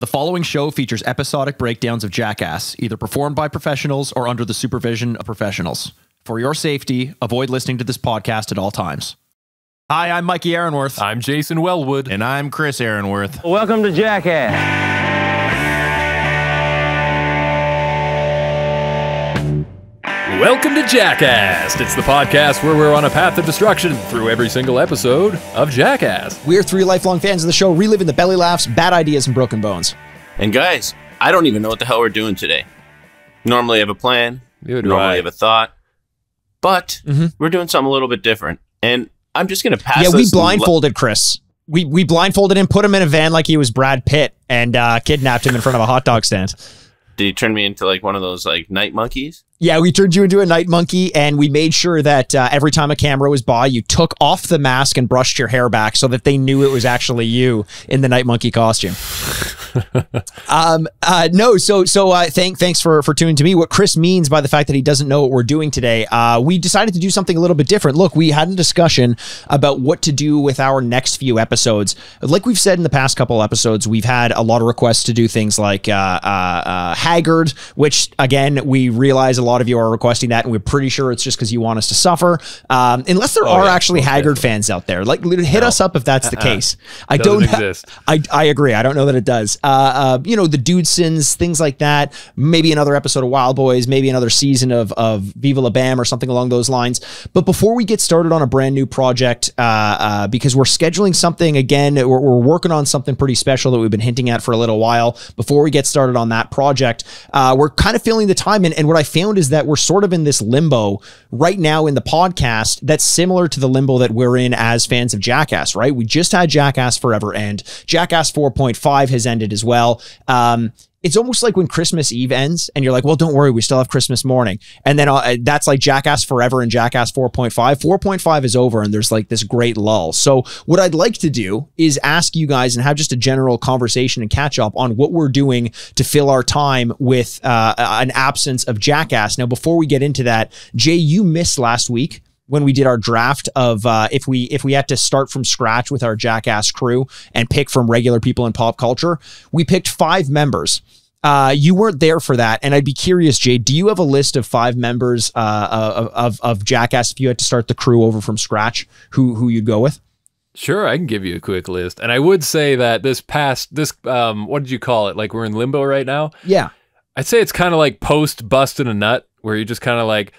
The following show features episodic breakdowns of Jackass, either performed by professionals or under the supervision of professionals. For your safety, avoid listening to this podcast at all times. Hi, I'm Mikey Aaronworth. I'm Jason Wellwood. And I'm Chris Aaronworth. Welcome to Jackast. Welcome to Jackast. It's the podcast where we're on a path of destruction through every single episode of Jackass. We're three lifelong fans of the show, reliving the belly laughs, bad ideas, and broken bones. And guys, I don't even know what the hell we're doing today. Normally I have a plan. Neither do normally I. I have a thought. But Mhm. we're doing something a little bit different. And I'm just gonna pass yeah, we this- blindfolded Chris. We we blindfolded him, put him in a van like he was Brad Pitt, and uh, kidnapped him in front of a hot dog stand. Did he turn me into like one of those like night monkeys? Yeah, we turned you into a night monkey, and we made sure that uh, every time a camera was by, you took off the mask and brushed your hair back so that they knew it was actually you in the night monkey costume. um, uh, no, so so uh, thank thanks for for tuning to me. What Chris means by the fact that he doesn't know what we're doing today, uh, we decided to do something a little bit different. Look, we had a discussion about what to do with our next few episodes. Like we've said in the past couple episodes, we've had a lot of requests to do things like uh, uh, uh, Haggard, which again we realize a lot of you are requesting that, and we're pretty sure it's just because you want us to suffer. Um, unless there Oh, are yeah, actually Haggard fans out there, like hit us up if that's the case. I Doesn't don't exist. I, I agree. I don't know that it does. Uh, uh, you know, the Dudesons, things like that. Maybe another episode of Wildboyz, maybe another season of, of Viva La Bam or something along those lines. But before we get started on a brand new project, uh, uh, because we're scheduling something again, we're, we're working on something pretty special that we've been hinting at for a little while. Before we get started on that project, uh, we're kind of feeling the time. And, and what I found is that we're sort of in this limbo right now in the podcast that's similar to the limbo that we're in as fans of Jackass, right? We just had Jackass Forever end. Jackass 4.5 has ended as well. Um, it's almost like when Christmas Eve ends and you're like, well, don't worry, we still have Christmas morning. And then uh, that's like Jackass Forever and Jackass 4.5. 4.5 is over and there's like this great lull. So, what I'd like to do is ask you guys and have just a general conversation and catch up on what we're doing to fill our time with uh, an absence of Jackass. Now, before we get into that, Jay, you missed last week when we did our draft of uh, if we if we had to start from scratch with our jackass crew and pick from regular people in pop culture, we picked five members. Uh, you weren't there for that, and I'd be curious, Jay. Do you have a list of five members uh, of, of of Jackass if you had to start the crew over from scratch? Who who you'd go with? Sure, I can give you a quick list. And I would say that this past, this, um, what did you call it? Like we're in limbo right now. Yeah, I'd say it's kind of like post busting a nut, where you're just kind of like,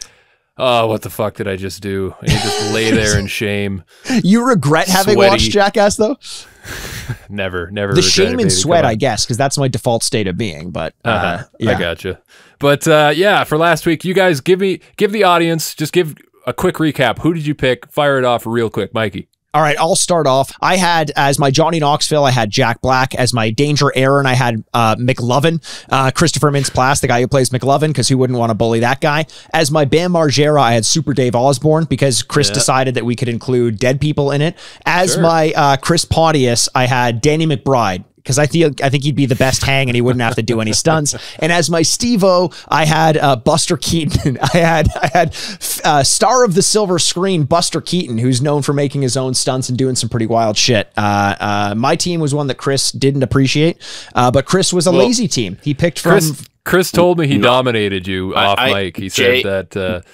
oh, what the fuck did I just do? And you just lay there in shame. you regret having Sweaty. watched Jackass though. Never, never. The shame and sweat, I guess, because that's my default state of being. But uh, Uh-huh. yeah. I gotcha. But uh, yeah, for last week, you guys give me give the audience just give a quick recap. Who did you pick? Fire it off real quick, Mikey. All right, I'll start off. I had as my Johnny Knoxville, I had Jack Black. As my Danger Ehren, I had uh, McLovin, uh, Christopher Mintz-Plasse, the guy who plays McLovin, because who wouldn't want to bully that guy? As my Bam Margera, I had Super Dave Osborne because Chris decided that we could include dead people in it. As Sure. my uh, Chris Pontius, I had Danny McBride. Because I feel I think he'd be the best hang and he wouldn't have to do any stunts. And as my Steve-O, I had uh, Buster Keaton. I had I had uh, star of the silver screen Buster Keaton, who's known for making his own stunts and doing some pretty wild shit. Uh, uh, my team was one that Chris didn't appreciate, uh, but Chris was a Well, lazy team. He picked from Chris Chris told me he No. dominated you I- off I- mic. He Jay- said that uh, it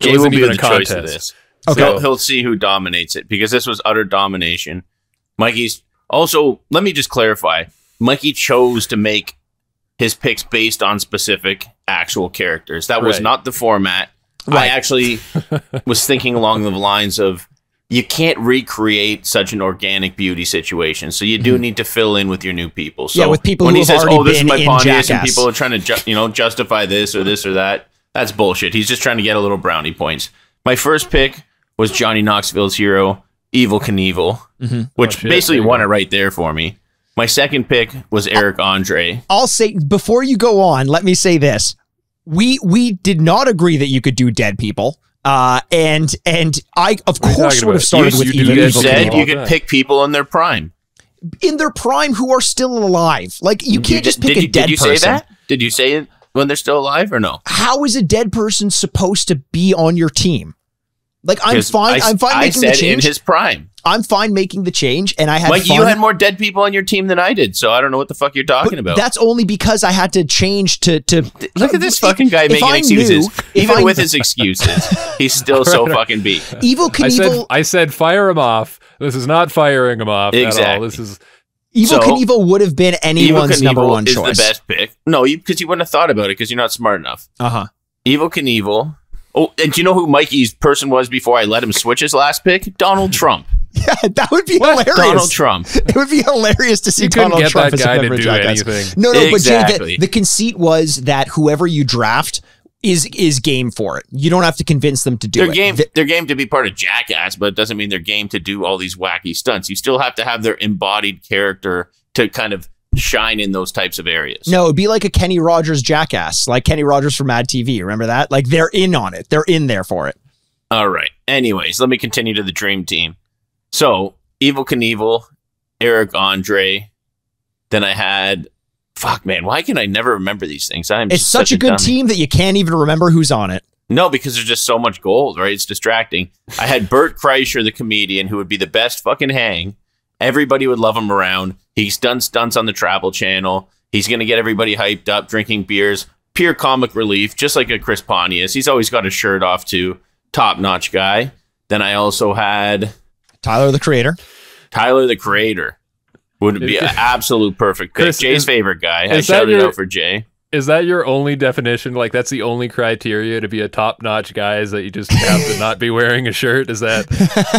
Jay will wasn't be even the a choice contest. of this. Okay. So he'll see who dominates it because this was utter domination. Mikey's also. Let me just clarify. Mikey chose to make his picks based on specific actual characters. That was Right. not the format. I actually was thinking along the lines of you can't recreate such an organic beauty situation, so you do need to fill in with your new people. So Mm-hmm. Yeah, with people when who he says, "Oh, this is my Pontius," and people are trying to ju- you know justify this or this or that, that's bullshit. He's just trying to get a little brownie points. My first pick was Johnny Knoxville's hero, Evel Knievel, Mm-hmm. which Oh, basically won go. it right there for me. My second pick was Eric Andre. I'll say before you go on, let me say this. We we did not agree that you could do dead people. Uh, and and I of What course would have started You- with you do even You dead Evil said Knievel. you could pick people in their prime. in their prime who are still alive. Like you can't just did, pick did a you, dead did you person. say that? Did you say it when they're still alive or no? How is a dead person supposed to be on your team? Like I'm 'Cause fine. I, I'm fine I making the said in his prime. I'm fine making the change, and I had Like fun. you had more dead people on your team than I did, so I don't know what the fuck you're talking about. That's only because I had to change to to. Look at this if- fucking guy if making I excuses. knew- Even I- with his excuses, he's still so fucking beat. Evil I said I said fire him off. This is not firing him off at all. This is Evil so- Knievel would have been Evil anyone's number one is choice. the best pick. No, because you, wouldn't have thought about it because you're not smart enough. Uh huh. Evel Knievel. Oh, and do you know who Mikey's person was before I let him switch his last pick? Donald Trump. Yeah, that would be hilarious. Donald Trump. It would be hilarious to see You couldn't Donald get Trump that as guy a to member of do Jackass. anything. No, no, but Jay, Exactly. the, the conceit was that whoever you draft is is game for it. You don't have to convince them to do They're it. game. They're game to be part of Jackass, but it doesn't mean they're game to do all these wacky stunts. You still have to have their embodied character to kind of shine in those types of areas. No, it'd be like a Kenny Rogers jackass, like Kenny Rogers from Mad TV. Remember that? Like they're in on it. They're in there for it. All right. Anyways, let me continue to the dream team. So, Evel Knievel, Eric Andre. Then I had, fuck, man, why can I never remember these things? I'm It's just such a good dummy. team that you can't even remember who's on it. No, because there's just so much gold, right? It's distracting. I had Bert Kreischer, the comedian, who would be the best fucking hang. Everybody would love him around. He's done stunts on the Travel Channel. He's going to get everybody hyped up, drinking beers. Pure comic relief, just like a Chris Pontius. He's always got his shirt off, too. Top notch guy. Then I also had Tyler, the creator. Tyler, the creator. Would be an absolute perfect pick. Chris, Jay's is- favorite guy. I is that shouted your- out for Jay. Is that your only definition? Like that's the only criteria to be a top-notch guy is that you just have to not be wearing a shirt? Is that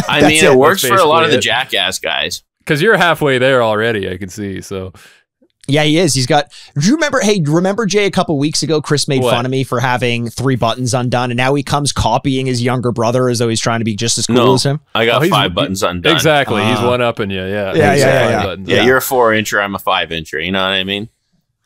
I mean, it. it works for a lot of the jackass guys. Because you're halfway there already? I can see. So Yeah, he is. He's got. Do you remember? Hey, remember Jay? A couple weeks ago, Chris made What? fun of me for having three buttons undone, and now he comes copying his younger brother as though he's trying to be just as cool No. as him. I got Oh, he's- five buttons undone. exactly, he's Ah. one up in you. Yeah, Yeah, yeah, yeah, yeah. Yeah, Yeah. you're a four incher. I'm a five incher. You know what I mean?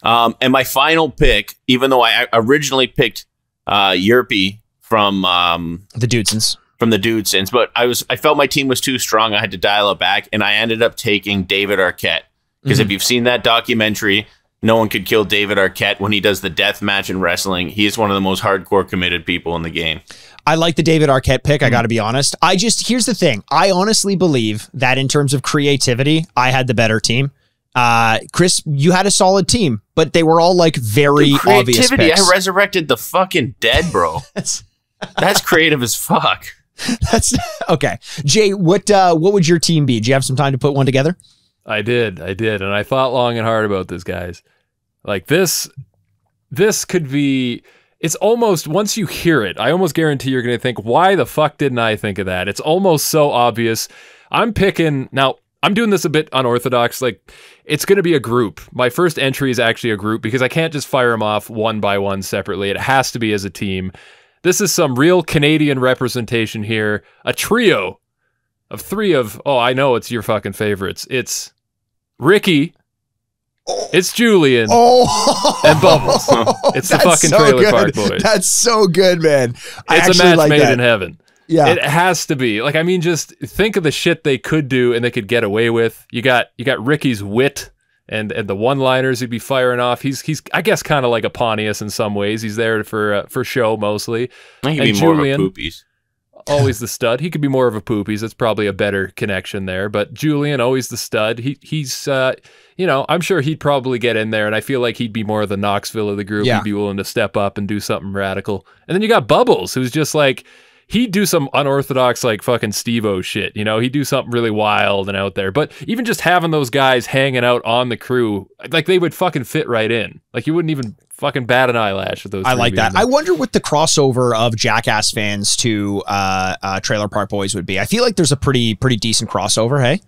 Um, and my final pick, even though I originally picked uh, Jarppi from um, The Dudesons. From the Dudesons, but I was I felt my team was too strong. I had to dial it back, and I ended up taking David Arquette because if you've seen that documentary, no one could kill David Arquette when he does the death match in wrestling. He is one of the most hardcore committed people in the game. I like the David Arquette pick. I got to be honest. I just here's the thing. I honestly believe that in terms of creativity, I had the better team. Uh, Chris, you had a solid team, but they were all like very Dude, obvious picks. I resurrected the fucking dead, bro. That's creative as fuck. that's okay. Jay, what uh, what would your team be? Do you have some time to put one together? I did, I did, and I thought long and hard about this, guys. Like this, this could be. It's almost once you hear it, I almost guarantee you're going to think, "Why the fuck didn't I think of that?" It's almost so obvious. I'm picking now. I'm doing this a bit unorthodox. Like, it's going to be a group. My first entry is actually a group because I can't just fire them off one by one separately. It has to be as a team. This is some real Canadian representation here. A trio of three of, oh, I know it's your fucking favorites. It's Ricky, it's Julian, Oh, And Bubbles. It's the fucking so Trailer good. Park Boys. That's so good, man. I it's a match like made that. in heaven. Yeah, It has to be. Like I mean just think of the shit they could do and they could get away with. You got you got Ricky's wit and and the one-liners he'd be firing off. He's he's I guess kind of like a Pontius in some ways. He's there for uh, for show mostly. I think he'd be more of a poopies. Always the stud. He could be more of a poopies. That's probably a better connection there. But Julian, always the stud. He he's uh, you know, I'm sure he'd probably get in there, and I feel like he'd be more of the Knoxville of the group. Yeah. He'd be willing to step up and do something radical. And then you got Bubbles, who's just like he'd do some unorthodox like fucking Steve-O shit. You know, he'd do something really wild and out there. But even just having those guys hanging out on the crew, like they would fucking fit right in. Like you wouldn't even fucking bat an eyelash with those. I like that. there. I wonder what the crossover of Jackass fans to uh, uh, Trailer Park Boys would be. I feel like there's a pretty pretty decent crossover. Hey,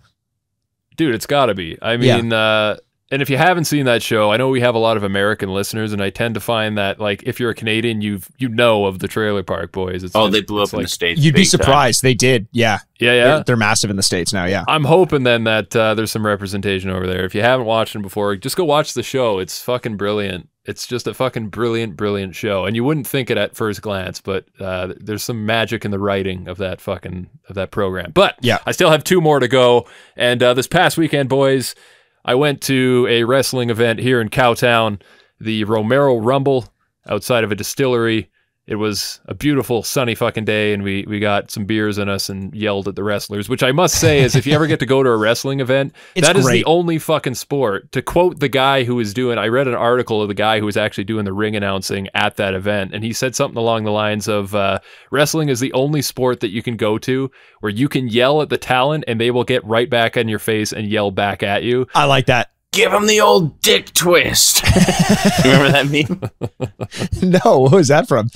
dude it's got to be i Yeah. mean uh and if you haven't seen that show i know we have a lot of american listeners and i tend to find that like if you're a canadian you've you know of the trailer park boys it's Oh, it's- they blew up it's in the like- states. you'd be big time. surprised. They did. Yeah, yeah They're, yeah they're massive in the states now. Yeah. i'm hoping then that uh, there's some representation over there if you haven't watched them before just go watch the show it's fucking brilliant it's just a fucking brilliant brilliant show and you wouldn't think it at first glance but uh, there's some magic in the writing of that fucking of that program but Yeah. I still have two more to go. And uh, this past weekend, boys, I went to a wrestling event here in Cowtown, the Romero Rumble, outside of a distillery. It was a beautiful sunny fucking day and we we got some beers in us and yelled at the wrestlers which i must say is if you ever get to go to a wrestling event It's that is great. the only fucking sport to quote the guy who was doing i read an article of the guy who was actually doing the ring announcing at that event and he said something along the lines of uh, wrestling is the only sport that you can go to where you can yell at the talent and they will get right back in your face and yell back at you I like that. Give him the old dick twist. Remember that meme? No, what was that from?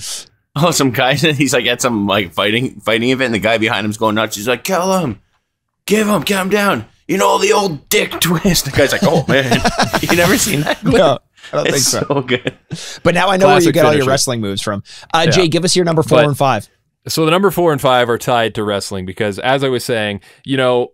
Oh, some guy. He's like at some like fighting fighting event, and the guy behind him's going nuts. He's like, "Kill him, give him, get him down." You know the old dick twist. The guy's like, "Oh man, you never seen that?" No, I don't think It's so. so good. But now I know where you get all your wrestling moves from. Uh, Yeah. Jay, give us your number four But- and five. So the number four and five are tied to wrestling because, as I was saying, you know, th-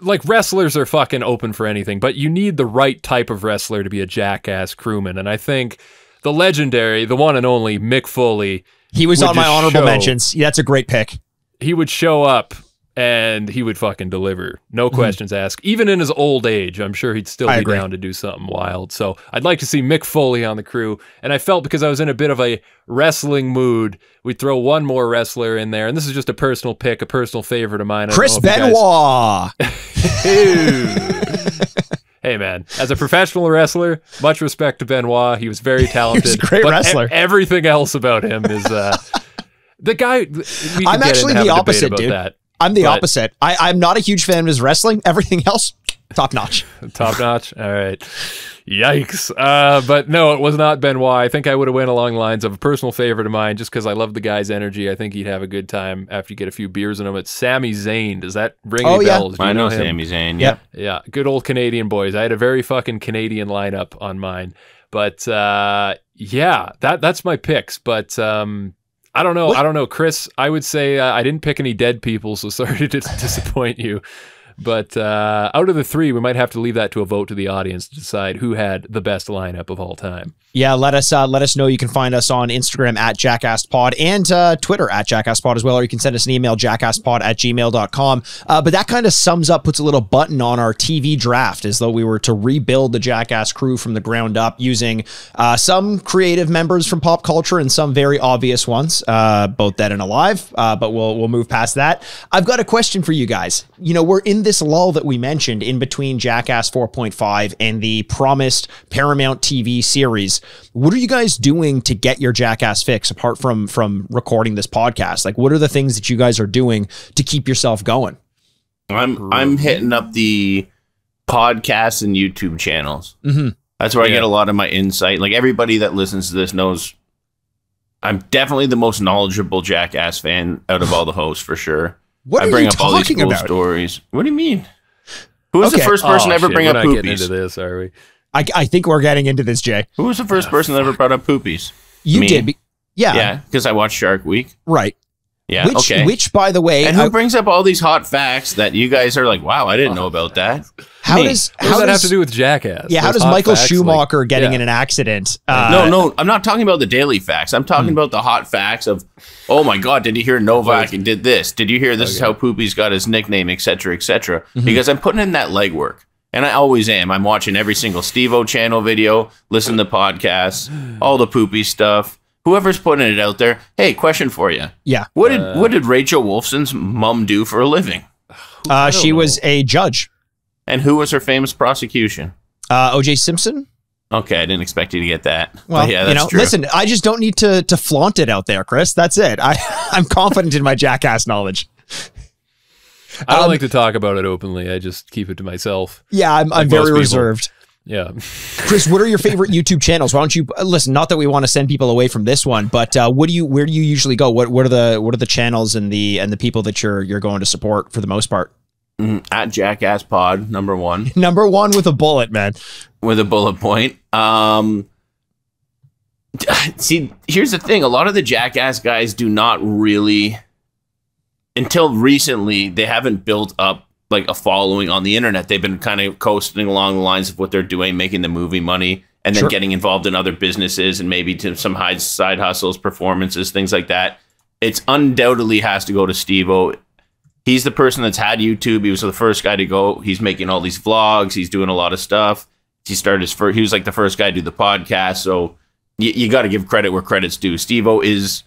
like wrestlers are fucking open for anything, but you need the right type of wrestler to be a jackass crewman. And I think the legendary, the one and only Mick Foley, He was on my honorable show- mentions. Yeah, that's a great pick. he would show up and he would fucking deliver. No questions asked. Even in his old age, I'm sure he'd still I be agree. down to do something wild. So I'd like to see Mick Foley on the crew. And I felt because I was in a bit of a wrestling mood, we'd throw one more wrestler in there. And this is just a personal pick, a personal favorite of mine. I Chris know if you guys- Benoit. Hey man, as a professional wrestler, much respect to Benoit. He was very talented. a great but e- wrestler. everything else about him is uh, the guy. I'm actually the have a debate opposite, dude. That. I'm the But- opposite. I, I'm not a huge fan of his wrestling. Everything else, top notch. Top notch. All right. Yikes. Uh, but no, it was not Benoit. I think I would have went along the lines of a personal favorite of mine just because I love the guy's energy. I think he'd have a good time after you get a few beers in him. It's Sami Zayn. Does that ring Oh, any yeah. bells? Do you I know him? Sami Zayn. Yep. Yeah, good old Canadian boys. I had a very fucking Canadian lineup on mine. But uh, yeah, that that's my picks. But um, I don't know. What- I don't know, Chris. I would say uh, I didn't pick any dead people, so sorry to dis- disappoint you. But uh, out of the three, we might have to leave that to a vote to the audience to decide who had the best lineup of all time. Yeah, let us uh, let us know. You can find us on Instagram at JackastPod and uh, Twitter at JackastPod as well, or you can send us an email, jackastpod at gmail.com. Uh, but that kind of sums up, puts a little button on our TV draft as though we were to rebuild the Jackass crew from the ground up using uh, some creative members from pop culture and some very obvious ones, uh, both dead and alive. Uh, but we'll we'll move past that. I've got a question for you guys. You know, we're in this lull that we mentioned in between Jackass 4.5 and the promised Paramount TV series. What are you guys doing to get your Jackass fix apart from from recording this podcast? Like, what are the things that you guys are doing to keep yourself going? I'm I'm hitting up the podcasts and YouTube channels. Mm-hmm. That's where I get a lot of my insight. Like everybody that listens to this knows I'm definitely the most knowledgeable Jackass fan out of all the hosts for sure. What I are bring you up all these talking cool about? stories. What do you mean? Who was the first person Oh, to ever shit, bring we're up not getting into poopies? this, are we? I, I think we're getting into this, Jay. Who was the first oh, person that ever brought up poopies? You Me. did, be- yeah, Yeah, because I watched Shark Week. right. Yeah, which, okay. which, by the way, and who I- brings up all these hot facts that you guys are like, wow, I didn't know about that? How me. does What how does that does, have to do with Jackass? yeah, how does Michael facts, like- Schumacher getting yeah. in an accident? Uh, no, no, I'm not talking about the daily facts. I'm talking about the hot facts of, oh my God, did you hear Novak and did this? Did you hear this is how Poopy's got his nickname, etc., cetera, et cetera? Mm-hmm. Because I'm putting in that legwork. And I always am. I'm watching every single Steve O channel video, listen to podcasts, all the poopy stuff. Whoever's putting it out there, hey, question for you. Yeah, What did what did Rachel Wolfson's mum do for a living? uh, she know. was a judge. And who was her famous prosecution? Uh, O.J. Simpson. Okay, I didn't expect you to get that. Well, But yeah, you that's know, true. listen, I just don't need to to flaunt it out there, Chris. That's it. I I'm confident in my jackass knowledge. I don't Um, like to talk about it openly. I just keep it to myself. Yeah, I'm, I'm very people. reserved. Yeah. Chris, what are your favorite YouTube channels? Why don't you uh, listen? Not that we want to send people away from this one, but uh, what do you where do you usually go? What what are the what are the channels and the and the people that you're you're going to support for the most part? Mhm. At Jackast Pod, number one. Number one with a bullet, man. with a bullet point. Um, see, here's the thing: a lot of the jackass guys do not really, until recently, they haven't built up like a following on the internet. They've been kind of coasting along the lines of what they're doing, making the movie money, and then Sure. getting involved in other businesses and maybe to some high side hustles, performances, things like that. It's undoubtedly has to go to Steve-O. He's the person that's had YouTube. He was the first guy to go. He's making all these vlogs. He's doing a lot of stuff he started his first he was like the first guy to do the podcast so you, you got to give credit where credit's due. Steve-O is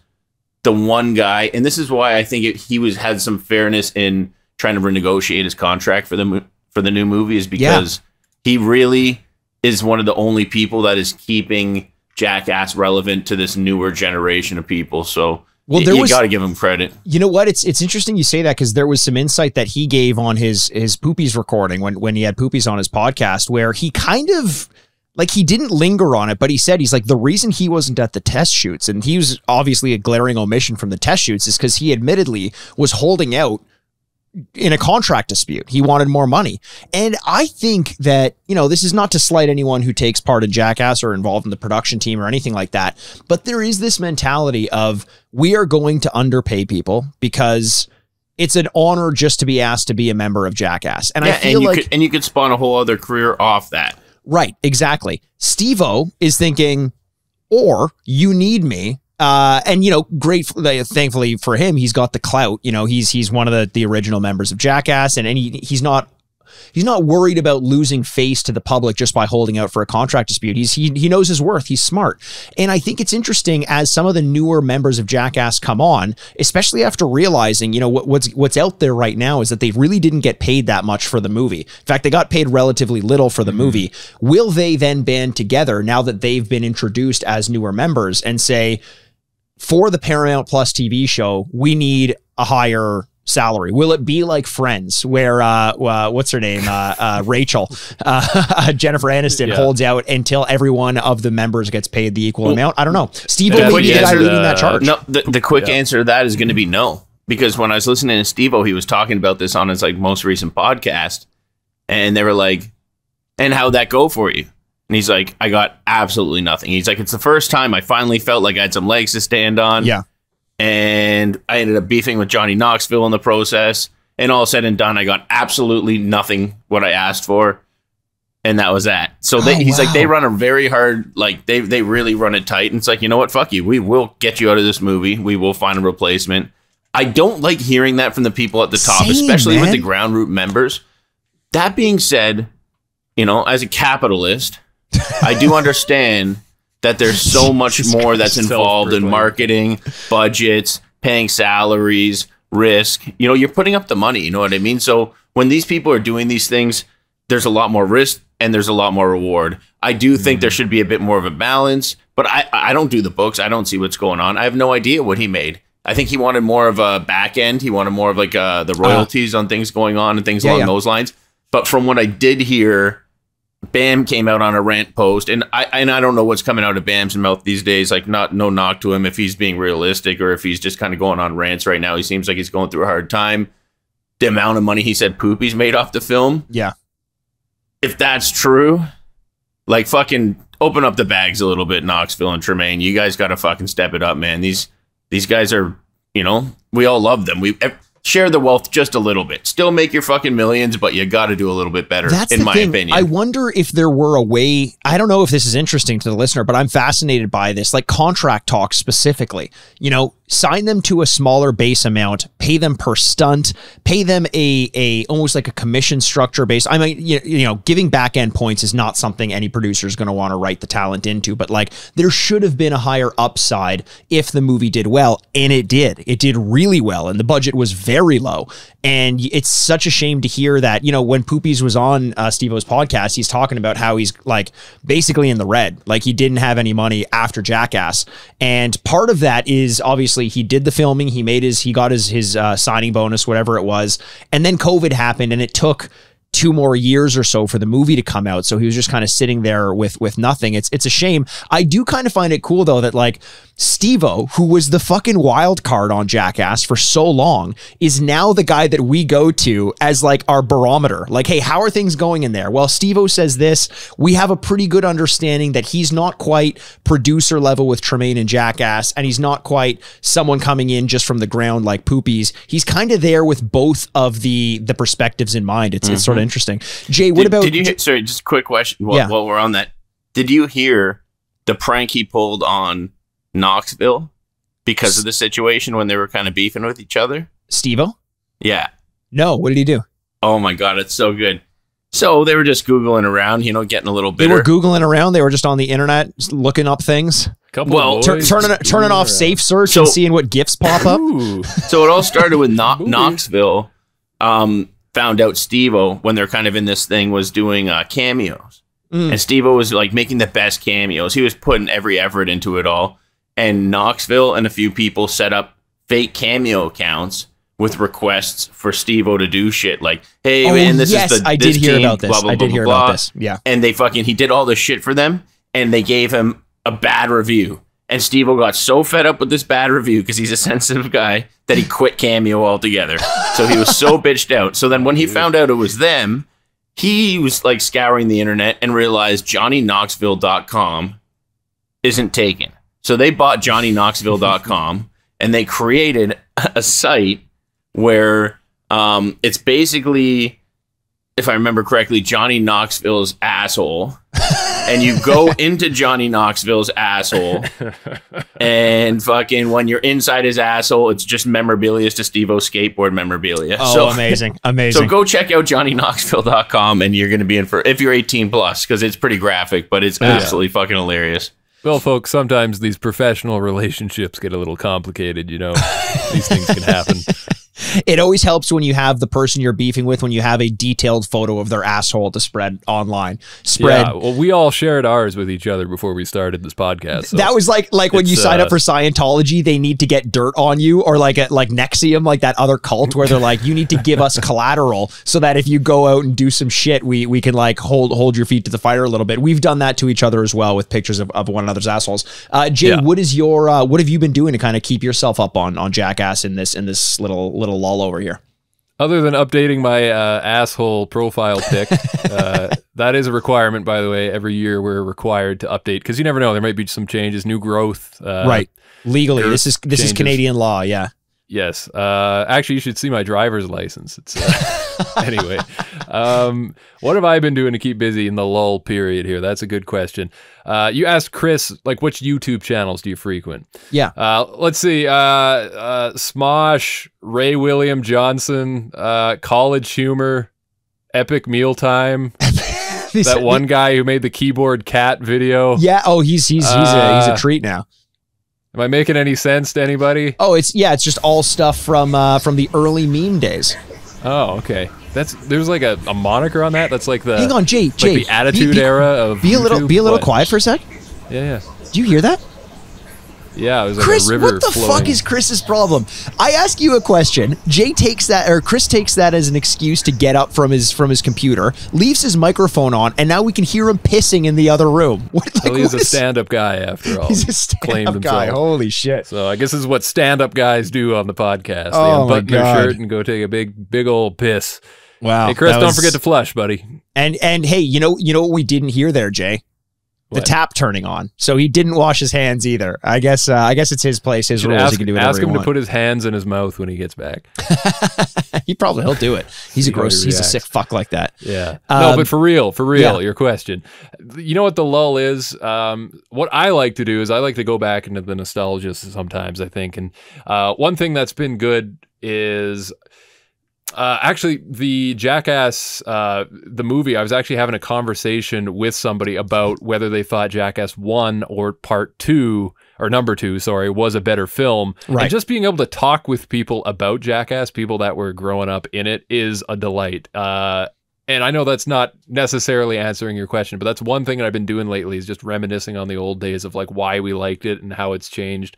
the one guy, and this is why I think it, he was had some fairness in trying to renegotiate his contract for the for the new movie is because he really is one of the only people that is keeping Jackass relevant to this newer generation of people. So Well, there you was- got to give him credit. You know what? It's it's interesting you say that because there was some insight that he gave on his his Poopies recording when when he had Poopies on his podcast, where he kind of like he didn't linger on it, but he said he's like the reason he wasn't at the test shoots, and he was obviously a glaring omission from the test shoots, is because he admittedly was holding out in a contract dispute. He wanted more money. And I think that, you know, this is not to slight anyone who takes part in Jackass or involved in the production team or anything like that, but there is this mentality of we are going to underpay people because it's an honor just to be asked to be a member of Jackass. And I feel and you like could and you could spawn a whole other career off that. Right, exactly. Steve-O is thinking, or you need me. Uh, and you know, great. Thankfully for him, he's got the clout. You know, he's he's one of the the original members of Jackass, and, and he, he's not he's not worried about losing face to the public just by holding out for a contract dispute. He's he he knows his worth. He's smart, and I think it's interesting as some of the newer members of Jackass come on, especially after realizing you know what, what's what's out there right now is that they really didn't get paid that much for the movie. In fact, they got paid relatively little for the movie. Will they then band together now that they've been introduced as newer members and say? For the Paramount Plus TV show, we need a higher salary. Will it be like Friends, where uh, uh what's her name, uh, uh Rachel, uh, Jennifer Aniston Yeah. holds out until every one of the members gets paid the equal amount? I don't know. Steve Yeah, will be quick the guy leading that charge. No, the, the quick Yeah. answer to that is going to be no. Because when I was listening to Steve-O, he was talking about this on his like most recent podcast, and they were like, "And how'd that go for you?" And he's like, "I got absolutely nothing." He's like, "It's the first time I finally felt like I had some legs to stand on." Yeah. and I ended up beefing with Johnny Knoxville in the process. And all said and done, I got absolutely nothing what I asked for, and that was that. So they, Oh, he's like, they run a very hard, like they they really run it tight. And it's like, you know what, fuck you, we will get you out of this movie. We will find a replacement. I don't like hearing that from the people at the top, Same, especially with the ground root members. That being said, you know, as a capitalist, I do understand that there's so much more that's involved in marketing, budgets, paying salaries, risk. You know, you're putting up the money, you know what I mean? So when these people are doing these things, there's a lot more risk and there's a lot more reward. I do think there should be a bit more of a balance, but I I don't do the books. I don't see what's going on. I have no idea what he made. I think he wanted more of a back end. He wanted more of like uh, the royalties on things going on and things Yeah, along yeah. those lines. But from what I did hear, Bam came out on a rant post, and I and I don't know what's coming out of Bam's mouth these days. Like, not no knock to him if he's being realistic or if he's just kind of going on rants right now. He seems like he's going through a hard time. The amount of money he said Poopy's made off the film, Yeah. if that's true, like fucking open up the bags a little bit, Knoxville and Tremaine. You guys got to fucking step it up, man. These these guys are, you know, we all love them. We share the wealth just a little bit. Still make your fucking millions, but you got to do a little bit better, That's in the my thing. opinion. I wonder if there were a way. I don't know if this is interesting to the listener, but I'm fascinated by this, like contract talks specifically. You know, sign them to a smaller base amount, pay them per stunt, pay them a a almost like a commission structure based. I mean, you, you know, giving back end points is not something any producer is going to want to write the talent into, but like there should have been a higher upside if the movie did well, and it did. It did really well, and the budget was very low. And it's such a shame to hear that, you know, when Poopies was on uh, Steve O's podcast, he's talking about how he's like basically in the red. Like he didn't have any money after Jackass. And part of that is obviously he did the filming, he made his, he got his, his uh, signing bonus, whatever it was. And then COVID happened and it took two more years or so for the movie to come out. So he was just kind of sitting there with with nothing. It's it's a shame. I do kind of find it cool though that like Steve-O, who was the fucking wild card on Jackass for so long, is now the guy that we go to as like our barometer. Like, hey, how are things going in there? Well, Steve-O says this. We have a pretty good understanding that he's not quite producer level with Tremaine and Jackass, and he's not quite someone coming in just from the ground like Poopies. He's kind of there with both of the the perspectives in mind. It's it's sort of mm-hmm. interesting. Jay, what did, about Did you? Sorry, just a quick question. While, Yeah. while we're on that, did you hear the prank he pulled on Knoxville because of the situation when they were kind of beefing with each other? Steve-O? Yeah. No, what did he do? Oh my god, it's so good. So they were just googling around, you know, getting a little bit They were googling around. They were just on the internet just looking up things, Couple Well, of Tur- turning turning off safe search So- and seeing what gifts pop up. So it all started with Kno- Movie. Knoxville. Um, found out Steve-O when they're kind of in this thing was doing uh, cameos, Mm. and Steve-O was like making the best cameos. He was putting every effort into it all, and Knoxville and a few people set up fake cameo accounts with requests for Steve-O to do shit like, "Hey, Oh man, this yes, is the I did hear team, about this. blah, blah, I blah, did hear blah, about blah." this. Yeah. and they fucking he did all this shit for them and they gave him a bad review and Steve O got so fed up with this bad review because he's a sensitive guy that he quit cameo altogether so he was so bitched out so then when he found out it was them he was like scouring the internet and realized johnnyknoxville.com isn't taken so they bought johnnyknoxville.com and they created a site where um, it's basically if I remember correctly, Johnny Knoxville's asshole. and you go into Johnny Knoxville's asshole, and fucking when you're inside his asshole, it's just memorabilia to Steve O skateboard memorabilia. Oh, so, amazing, amazing. so go check out JohnnyKnoxville.com and you're going to be in for, if you're 18 plus, because it's pretty graphic, but it's absolutely fucking hilarious. Well, folks, sometimes these professional relationships get a little complicated, you know. these things can happen. it always helps when you have the person you're beefing with when you have a detailed photo of their asshole to spread online. Spread. Yeah, well, we all shared ours with each other before we started this podcast. So that was like like when you sign uh, up for Scientology, they need to get dirt on you, or like at like NXIVM, like that other cult where they're like, you need to give us collateral so that if you go out and do some shit, we we can like hold hold your feet to the fire a little bit. We've done that to each other as well with pictures of, of one another's assholes. Uh, Jay, Yeah. what is your uh, what have you been doing to kind of keep yourself up on on Jackass in this in this little little lull over here? Other than updating my uh, asshole profile pic, uh, that is a requirement, by the way. Every year we're required to update because you never know. There might be some changes, new growth. Uh, right, legally, this is this is. Canadian law. Yeah. Yes. Uh, actually, you should see my driver's license. It's uh, anyway. Um, what have I been doing to keep busy in the lull period here? That's a good question. Uh, you asked Chris, like, which YouTube channels do you frequent? Yeah. Uh, let's see. Uh, uh, Smosh, Ray William Johnson, uh, College Humor, Epic Mealtime. that one guy who made the keyboard cat video. Yeah. Oh, he's he's he's a he's a treat now. Am I making any sense to anybody? Oh, it's yeah, it's just all stuff from uh, from the early meme days. Oh, okay. That's there's like a, a moniker on that. That's like the Hang on, Jay. like Jay, the attitude be, be, era of Be a little YouTube? be a little What? quiet for a sec. Yeah, yeah, Do you hear that? Yeah. It was like Chris, a river what the flowing. fuck is Chris's problem? I ask you a question. Jay takes that, or Chris takes that as an excuse to get up from his from his computer, leaves his microphone on, and now we can hear him pissing in the other room. What, like, Well, he's a stand-up guy after all. He's a stand-up guy. Holy shit! So I guess this is what stand-up guys do on the podcast. They Oh, my unbutton their shirt and go take a big, big old piss. Wow. hey, Chris, don't forget to flush, buddy. And and hey, you know you know what we didn't hear there, Jay. The tap turning on, so he didn't wash his hands either. I guess uh, I guess it's his place, his rules. ask, he can do whatever ask him to put his hands in his mouth when he gets back. he probably he'll do it. He's a how he gross. He's a sick fuck like that. Yeah. Um, no, but for real, for real, yeah. your question. You know what the lull is? Um, what I like to do is I like to go back into the nostalgia sometimes, I think. And uh, one thing that's been good is uh, actually the Jackass, uh, the movie. I was actually having a conversation with somebody about whether they thought Jackass 1 or part 2 or number 2, sorry, was a better film. Right. And just being able to talk with people about Jackass, people that were growing up in it, is a delight. Uh, and I know that's not necessarily answering your question, but that's one thing that I've been doing lately is just reminiscing on the old days of like why we liked it and how it's changed.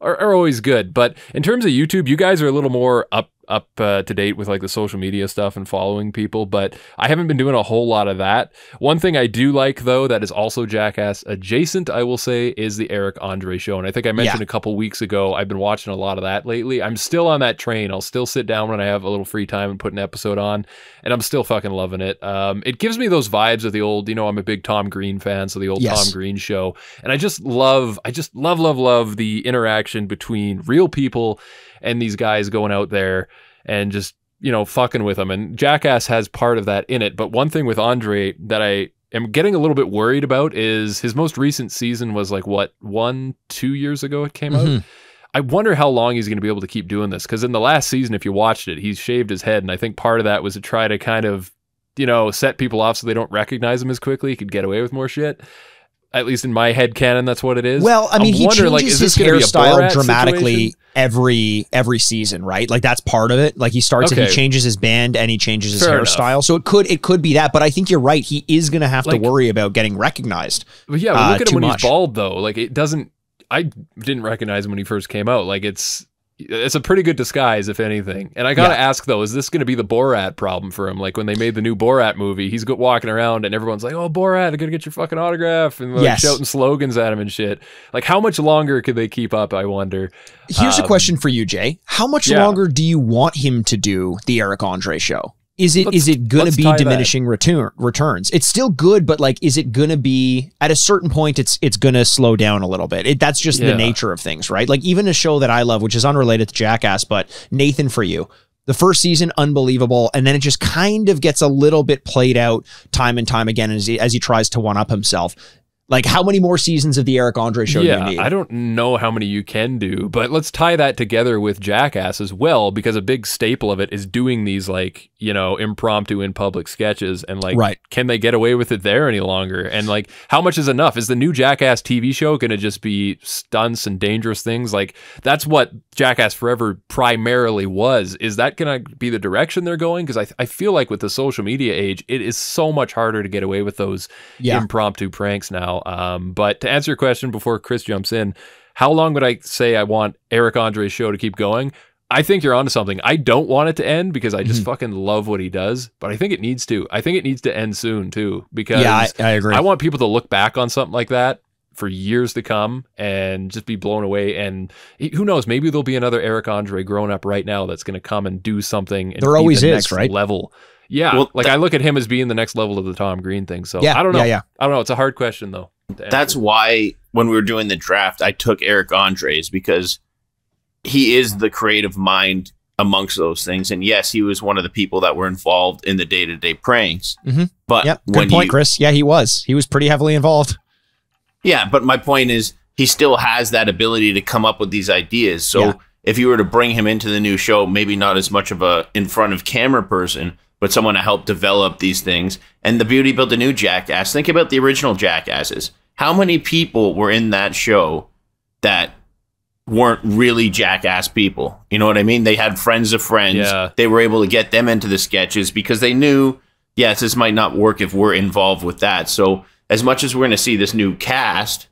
Are, are always good, but in terms of YouTube, you guys are a little more up up uh, to date with like the social media stuff and following people. But I haven't been doing a whole lot of that. One thing I do like though that is also Jackass adjacent, I will say, is the Eric Andre show. And I think I mentioned a couple weeks ago. I've been watching a lot of that lately. I'm still on that train. I'll still sit down when I have a little free time and put an episode on, and I'm still fucking loving it. Um, it gives me those vibes of the old. You know, I'm a big Tom Green fan, so the old Yes. Tom Green show, and I just love, I just love, love, love the interaction between real people and these guys going out there and just you know fucking with them. And Jackass has part of that in it. But one thing with Andre that I am getting a little bit worried about is his most recent season was like what one, two years ago it came out. Mhm. I wonder how long he's going to be able to keep doing this because in the last season, if you watched it, he shaved his head, and I think part of that was to try to kind of you know, set people off so they don't recognize him as quickly. He could get away with more shit. At least in my head canon, that's what it is. Well, I mean, I'm he changes is his gonna be a hairstyle dramatically situation? every every season, right? Like that's part of it. Like he starts and he changes his band and he changes his Fair enough. hairstyle. So it could it could be that, but I think you're right. He is going to have Like- to worry about getting recognized. But yeah, but uh, look at him when much. he's bald though. Like it doesn't. I didn't recognize him when he first came out. Like it's it's a pretty good disguise, if anything. And I gotta Yeah. ask though, is this going to be the Borat problem for him? Like when they made the new Borat movie, he's walking around and everyone's like, "Oh, Borat, I gotta get your fucking autograph," and like, Yes. shouting slogans at him and shit. Like how much longer could they keep up? I wonder. Here's a Um, question for you, Jay. How much yeah. longer do you want him to do the Eric Andre show? Is it is Let's- it going to be that. diminishing return returns? It's still good, but like, is it going to be at a certain point? It's it's going to slow down a little bit. It, that's just the nature of things, right? Like even a show that I love, which is unrelated to Jackass, but Nathan for you. The first season, unbelievable, and then it just kind of gets a little bit played out time and time again as he, as he tries to one up himself. Like, how many more seasons of the Eric Andre show do you need? I don't know how many you can do, but let's tie that together with Jackass as well, because a big staple of it is doing these like you know impromptu in public sketches, and like, Right. can they get away with it there any longer? And like, how much is enough? Is the new Jackass TV show going to just be stunts and dangerous things? Like, that's what Jackass Forever primarily was. Is that going to be the direction they're going? Because I I feel like with the social media age, it is so much harder to get away with those Yeah. impromptu pranks now. Um, but to answer your question before Chris jumps in, how long would I say I want Eric Andre's show to keep going? I think you're onto something. I don't want it to end because I just Mm-hmm. fucking love what he does, but I think it needs to. I think it needs to end soon too because yeah, I, I agree. I want people to look back on something like that for years to come and just be blown away. And who knows, maybe there'll be another Eric Andre grown up right now that's going to come and do something. And There always the is, right? Level. Yeah, Well, like that- I look at him as being the next level of the Tom Green thing. So yeah, I don't know. Yeah, yeah. I don't know. It's a hard question though. That's answer. why when we were doing the draft, I took Eric Andres because he is the creative mind amongst those things. And yes, he was one of the people that were involved in the day to day pranks. Mhm. But Yep. when Good point, you, Chris. Yeah, he was. He was pretty heavily involved. yeah, but my point is he still has that ability to come up with these ideas. So Yeah. if you were to bring him into the new show, maybe not as much of a in front of camera person, but someone to help develop these things. And the beauty Built a new Jackass, think about the original Jackasses. How many people were in that show that weren't really jackass people? You know what I mean? They had friends of friends. Yeah. They were able to get them into the sketches because they knew, yes, this might not work if we're involved with that. So as much as we're going to see this new cast,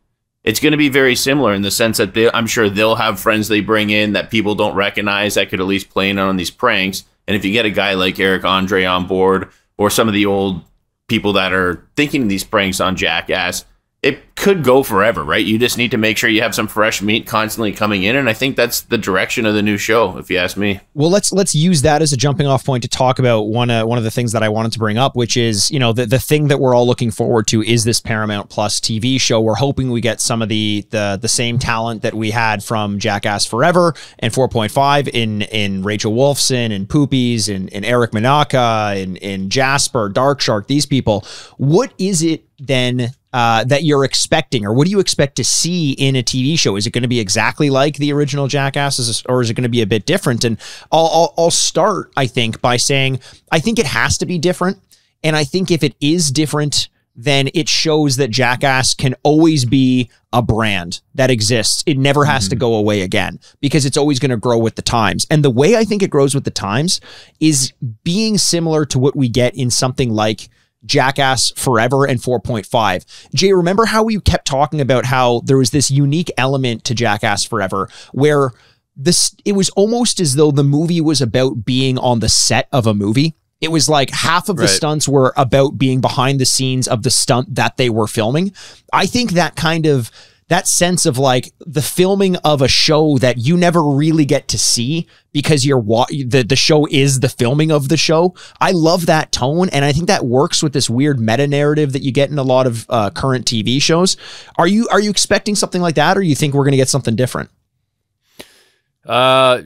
it's going to be very similar in the sense that they, I'm sure they'll have friends they bring in that people don't recognize that could at least play in on these pranks. And if you get a guy like Eric Andre on board or some of the old people that are thinking these pranks on Jackass, it could go forever, right? You just need to make sure you have some fresh meat constantly coming in, and I think that's the direction of the new show, if you ask me. Well, let's let's use that as a jumping off point to talk about one uh, one of the things that I wanted to bring up, which is you know the the thing that we're all looking forward to is this Paramount Plus TV show. We're hoping we get some of the the the same talent that we had from Jackass Forever and 4.5 in in Rachel Wolfson and Poopies and, and Eric Manaka and and Jasper Dark Shark. These people. What is it then? Uh, that you're expecting, or what do you expect to see in a TV show? Is it going to be exactly like the original Jackasses, or is it going to be a bit different? And I'll, I'll I'll start, I think, by saying I think it has to be different, and I think if it is different, then it shows that Jackass can always be a brand that exists. It never has to go away again because it's always going to grow with the times. And the way I think it grows with the times is being similar to what we get in something like Jackass Forever and 4.5. Jay, remember how we kept talking about how there was this unique element to Jackass Forever where this it was almost as though the movie was about being on the set of a movie. It was like half of the Right. stunts were about being behind the scenes of the stunt that they were filming. I think that kind of that sense of like the filming of a show that you never really get to see because you're wa- the the show is the filming of the show. I love that tone, and I think that works with this weird meta narrative that you get in a lot of uh, current TV shows. Are you are you expecting something like that, or you think we're going to get something different? Uh,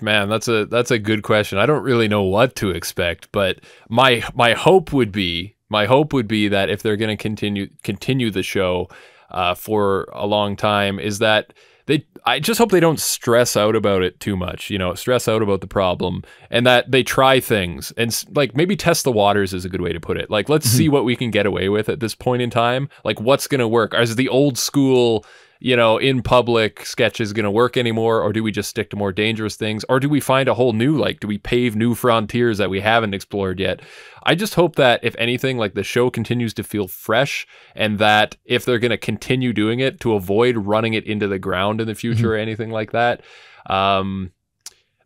man, that's a that's a good question. I don't really know what to expect, but my my hope would be my hope would be that if they're going to continue continue the show uh, for a long time, is that they I just hope they don't stress out about it too much, you know, stress out about the problem and that they try things and like maybe test the waters is a good way to put it. Like let's see what we can get away with at this point in time. Like what's going to work? Is the old school you know, in public sketches going to work anymore, or do we just stick to more dangerous things, or do we find a whole new like, do we pave new frontiers that we haven't explored yet? I just hope that if anything, like the show continues to feel fresh, and that if they're going to continue doing it, to avoid running it into the ground in the future or anything like that. Um,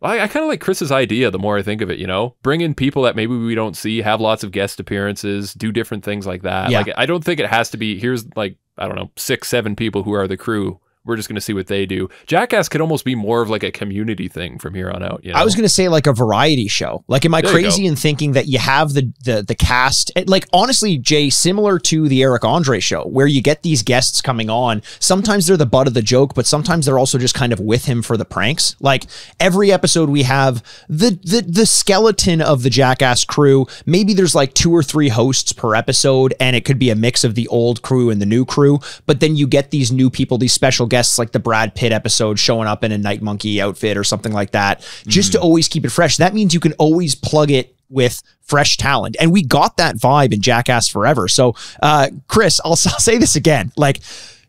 I, I kind of like Chris's idea. The more I think of it, you know, bring in people that maybe we don't see, have lots of guest appearances, do different things like that. Yeah. Like I don't think it has to be. Here's like I don't know, six, seven people who are the crew. We're just going to see what they do. Jackass could almost be more of like a community thing from here on out. You know? I was going to say like a variety show. Like, am I There crazy in thinking that you have the the the cast? Like, honestly, Jay, similar to the Eric Andre show, where you get these guests coming on. Sometimes they're the butt of the joke, but sometimes they're also just kind of with him for the pranks. Like every episode, we have the the the skeleton of the Jackass crew. Maybe there's like two or three hosts per episode, and it could be a mix of the old crew and the new crew. But then you get these new people, these special guests, like the Brad Pitt episode, showing up in a Night Monkey outfit or something like that, just to always keep it fresh. That means you can always plug it with fresh talent, and we got that vibe in Jackass Forever. So, uh, Chris, I'll, I'll say this again, like.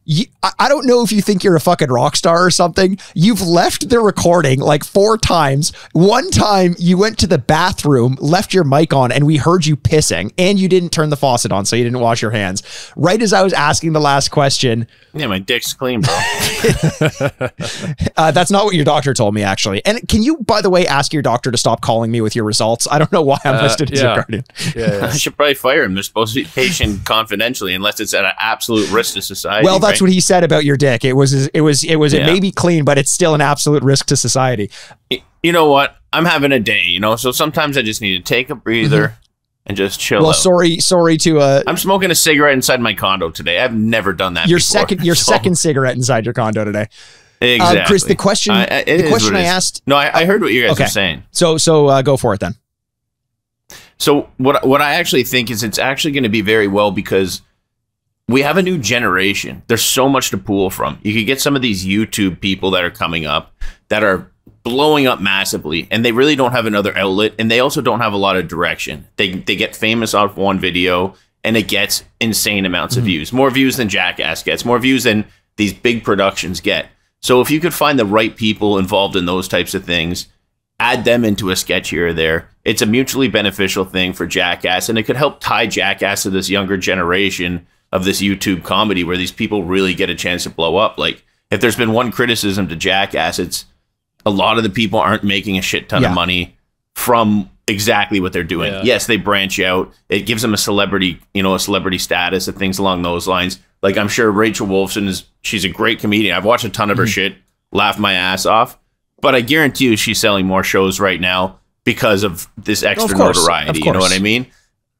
You, I I don't know if you think you're a fucking rock star or something. You've left the recording like four times. One time you went to the bathroom, left your mic on, and we heard you pissing, and you didn't turn the faucet on, so you didn't wash your hands. Right as I was asking the last question, Yeah, my dick's clean, bro. uh, that's not what your doctor told me, actually. And can you, by the way, ask your doctor to stop calling me with your results? I don't know why I'm Uh, listed as yeah. your guardian. yeah, yeah. I should probably fire him. They're supposed to be patient confidentially, unless it's at an absolute risk to society. Well, that's right? what he said about your dick. It was, it was, it was, it may be clean, but it's still an absolute risk to society. You know what? I'm having a day. You know, so sometimes I just need to take a breather and just chill Mm-hmm. Well, out. sorry, sorry to uh, I'm smoking a cigarette inside my condo today. I've never done that. your before. second, your So- second cigarette inside your condo today. Exactly. Uh, Chris, the question, I- I- the question I asked. No, I, I heard what you guys Okay. were saying. So, so uh, go for it then. So what what I actually think is it's actually going to be very well because we have a new generation. There's so much to pull from. You could get some of these YouTube people that are coming up that are blowing up massively and they really don't have another outlet and they also don't have a lot of direction. They they get famous off one video and it gets insane amounts of mm-hmm. views. More views than Jackass gets, more views than these big productions get. So if you could find the right people involved in those types of things, add them into a sketch here or there. It's a mutually beneficial thing for Jackass, and it could help tie Jackass to this younger generation of this YouTube comedy where these people really get a chance to blow up. Like, if there's been one criticism to Jackass, it's a lot of the people aren't making a shit ton Yeah. of money from exactly what they're doing. Yeah. Yes, they branch out. It gives them a celebrity, you know, a celebrity status and things along those lines. Like I'm sure Rachel Wolfson is she's a great comedian. I've watched a ton of her mm-hmm. shit, laughed my ass off. But I guarantee you she's selling more shows right now because of this extra course, of notoriety. You know what I mean?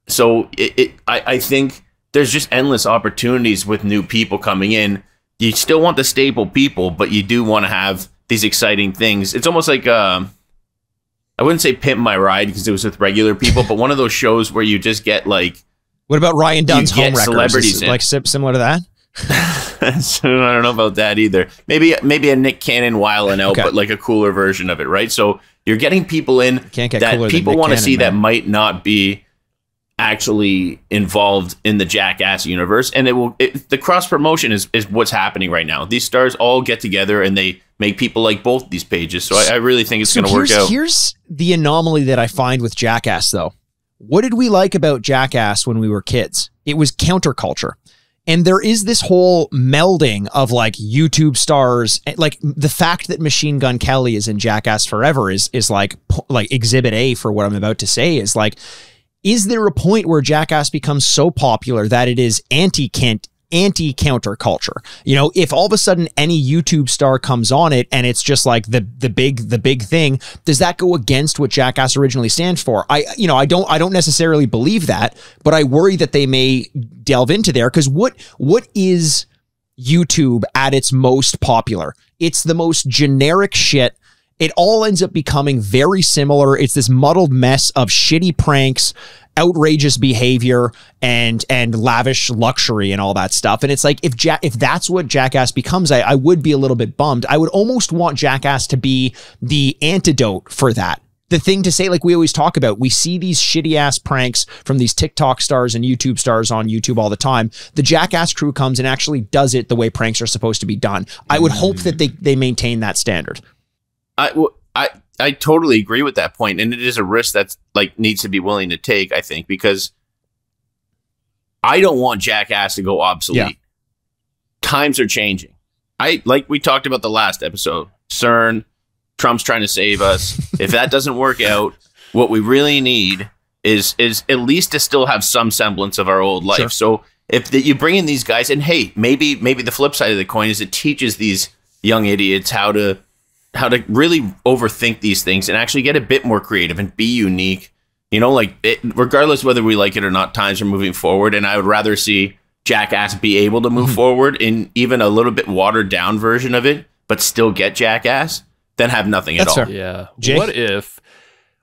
So it, it I, I think there's just endless opportunities with new people coming in. You still want the staple people, but you do want to have these exciting things. It's almost like um I wouldn't say pimp my ride because it was with regular people, but one of those shows where you just get like What about Ryan Dunn's home celebrities Is it in. like similar to that? so I don't know about that either. Maybe maybe a Nick Cannon Wild 'N Out, Okay. but like a cooler version of it, right? So you're getting people in Can't get that people want to Cannon, see that man. might not be actually involved in the Jackass universe, and it will. It, the cross promotion is is what's happening right now. These stars all get together and they make people like both these pages. So I, I really think it's So going to work out. Here's the anomaly that I find with Jackass, though. What did we like about Jackass when we were kids? It was counterculture. And there is this whole melding of like YouTube stars, eh, like the fact that Machine Gun Kelly is in Jackass Forever is is like like Exhibit A for what I'm about to say is like, is there a point where Jackass becomes so popular that it is anti Kent anti counterculture? You know, if all of a sudden any YouTube star comes on it and it's just like the the big the big thing, does that go against what Jackass originally stands for? I you know I don't I don't necessarily believe that, but I worry that they may delve into there because what what is YouTube at its most popular? It's the most generic shit it all ends up becoming very similar. It's this muddled mess of shitty pranks outrageous behavior and and lavish luxury and all that stuff. And it's like if ja- if that's what Jackass becomes, I, I would be a little bit bummed. I would almost want Jackass to be the antidote for that the thing to say, like we always talk about, we see these shitty ass pranks from these TikTok stars and YouTube stars on YouTube all the time. The Jackass crew comes and actually does it the way pranks are supposed to be done. I would hope that they they maintain that standard. I, I, I totally agree with that point, and it is a risk that's like needs to be willing to take. I think because I don't want Jackass to go obsolete. Yeah. Times are changing. I like we talked about the last episode. CERN, Trump's trying to save us. if that doesn't work out, what we really need is is at least to still have some semblance of our old life. Sure. So if the, you bring in these guys, and hey, maybe maybe the flip side of the coin is it teaches these young idiots how to how to really overthink these things and actually get a bit more creative and be unique. You know, like it, regardless whether we like it or not, times are moving forward, and I would rather see Jackass be able to move mm-hmm. forward in even a little bit watered down version of it, but still get Jackass than have nothing That's at all. fair. Yeah. Jake? What if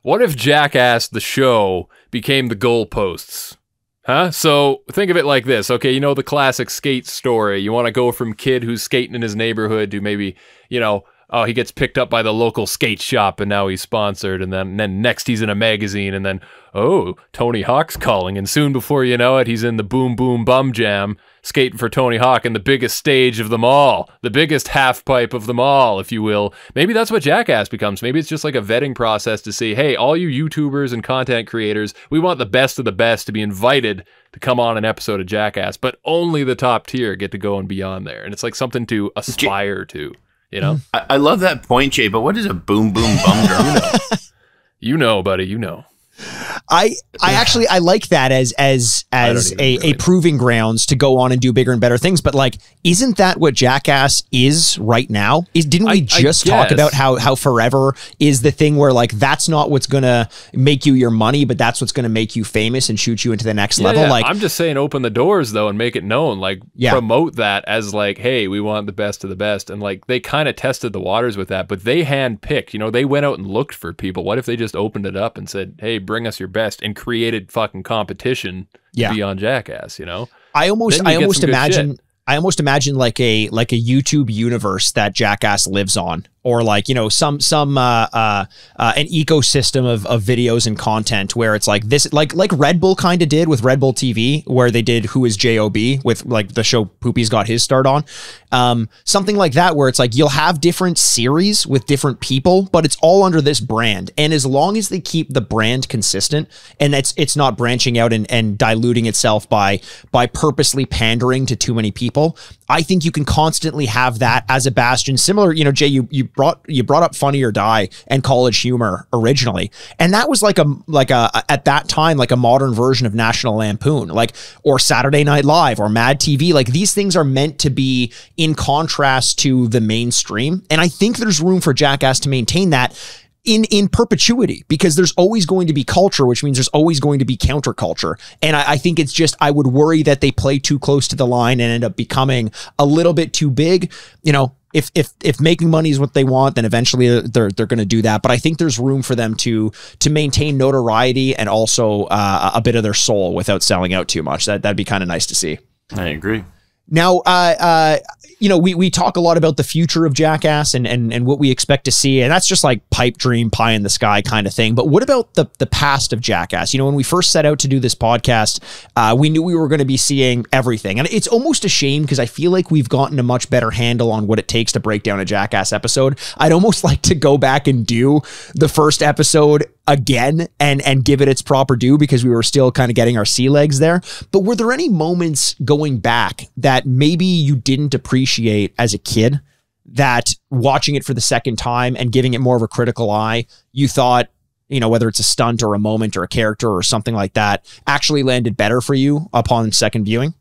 what if Jackass the show became the goalposts? Huh? So think of it like this. Okay, you know the classic skate story. You want to go from kid who's skating in his neighborhood to maybe, you know, oh, he gets picked up by the local skate shop and now he's sponsored and then and then next he's in a magazine and then oh, Tony Hawk's calling and soon before you know it he's in the Boom Boom Bum Jam skating for Tony Hawk in the biggest stage of them all, the biggest half pipe of them all, if you will. Maybe that's what Jackass becomes. Maybe it's just like a vetting process to see, hey, all you YouTubers and content creators, we want the best of the best to be invited to come on an episode of Jackass, but only the top tier get to go and beyond there. And it's like something to aspire to, you know? I, I love that point, Jay, but what is a boom boom bum drum? You know, buddy, you know. I I actually I like that as as as a, really a proving grounds to go on and do bigger and better things. But like, isn't that what Jackass is right now? Is didn't we I- I just talk about how how forever is the thing where like that's not what's gonna make you your money, but that's what's gonna make you famous and shoot you into the next Yeah, level? yeah. Like I'm just saying, open the doors though, and make it known. Like, Yeah. promote that as like, hey, we want the best of the best, and like they kind of tested the waters with that, but they handpicked. You know, they went out and looked for people. What if they just opened it up and said, hey, bring us your best, and created fucking competition Yeah. beyond Jackass? You know, I almost I almost imagine. I almost imagine like a like a YouTube universe that Jackass lives on, or like you know some some uh, uh, uh, an ecosystem of, of videos and content where it's like this like like Red Bull kind of did with Red Bull TV, where they did Who Is Job with like the show Poopy's got his start on, um, something like that where it's like you'll have different series with different people, but it's all under this brand, and as long as they keep the brand consistent and it's it's not branching out and, and diluting itself by by purposely pandering to too many people. I think you can constantly have that as a bastion. Similar, you know, Jay, you you brought you brought up Funny or Die and College Humor originally, and that was like a like a at that time like a modern version of National Lampoon, like or Saturday Night Live or Mad TV. Like these things are meant to be in contrast to the mainstream, and I think there's room for Jackass to maintain that in in perpetuity because there's always going to be culture, which means there's always going to be counterculture. And I, I think it's just I would worry that they play too close to the line and end up becoming a little bit too big. You know, if if if making money is what they want, then eventually they're they're going to do that. But I think there's room for them to to maintain notoriety and also uh, a bit of their soul without selling out too much. That that'd be kind of nice to see. I agree. Now, uh, uh, you know, we, we talk a lot about the future of Jackass and, and and what we expect to see, and that's just like pipe dream, pie in the sky kind of thing. But what about the the past of Jackass? You know, when we first set out to do this podcast, uh, we knew we were going to be seeing everything, and it's almost a shame because I feel like we've gotten a much better handle on what it takes to break down a Jackass episode. I'd almost like to go back and do the first episode again and and give it its proper due because we were still kind of getting our sea legs there. But were there any moments going back that maybe you didn't appreciate as a kid that watching it for the second time and giving it more of a critical eye, you thought, you know, whether it's a stunt or a moment or a character or something like that, actually landed better for you upon second viewing?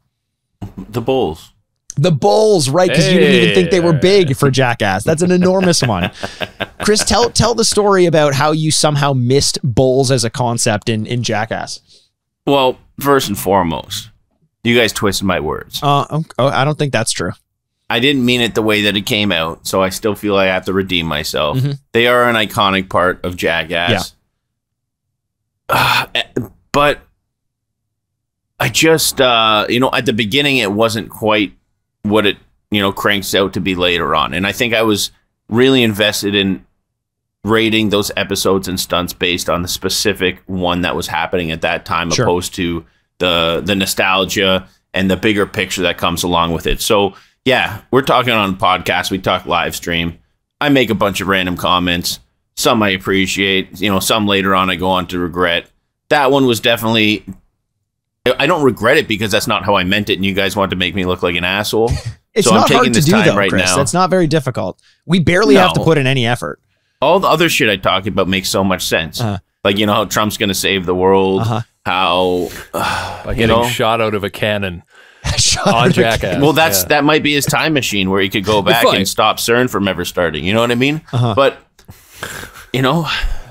The Bulls. The Bulls, right? Because you didn't even think they were big for Jackass. That's an enormous one. Chris, tell tell the story about how you somehow missed Bulls as a concept in in Jackass. Well, first and foremost, you guys twisted my words. Uh, oh, oh, I don't think that's true. I didn't mean it the way that it came out, so I still feel I have to redeem myself. Mhm. They are an iconic part of Jackass. Ah, eh, but I just, uh, you know, at the beginning, it wasn't quite what it, you know, cranks out to be later on. And I think I was really invested in rating those episodes and stunts based on the specific one that was happening at that time, Sure. opposed to the the nostalgia and the bigger picture that comes along with it. So yeah, we're talking on podcast, we talk live stream. I make a bunch of random comments. Some I appreciate, you know, some later on I go on to regret. That one was definitely I don't regret it because that's not how I meant it, and you guys want to make me look like an asshole. It's So I'm not taking hard to this do though, right Chris. now. That's not very difficult. We barely have to put in any effort. All the other shit I talk about makes so much sense. Uh-huh. Like you know how Trump's going to save the world, Uh-huh. how By you getting know? shot out of a cannon Shut on. Jackass. well that's Yeah. that might be his time machine where he could go back and stop CERN from ever starting. You know what I mean? Uh-huh. But you know,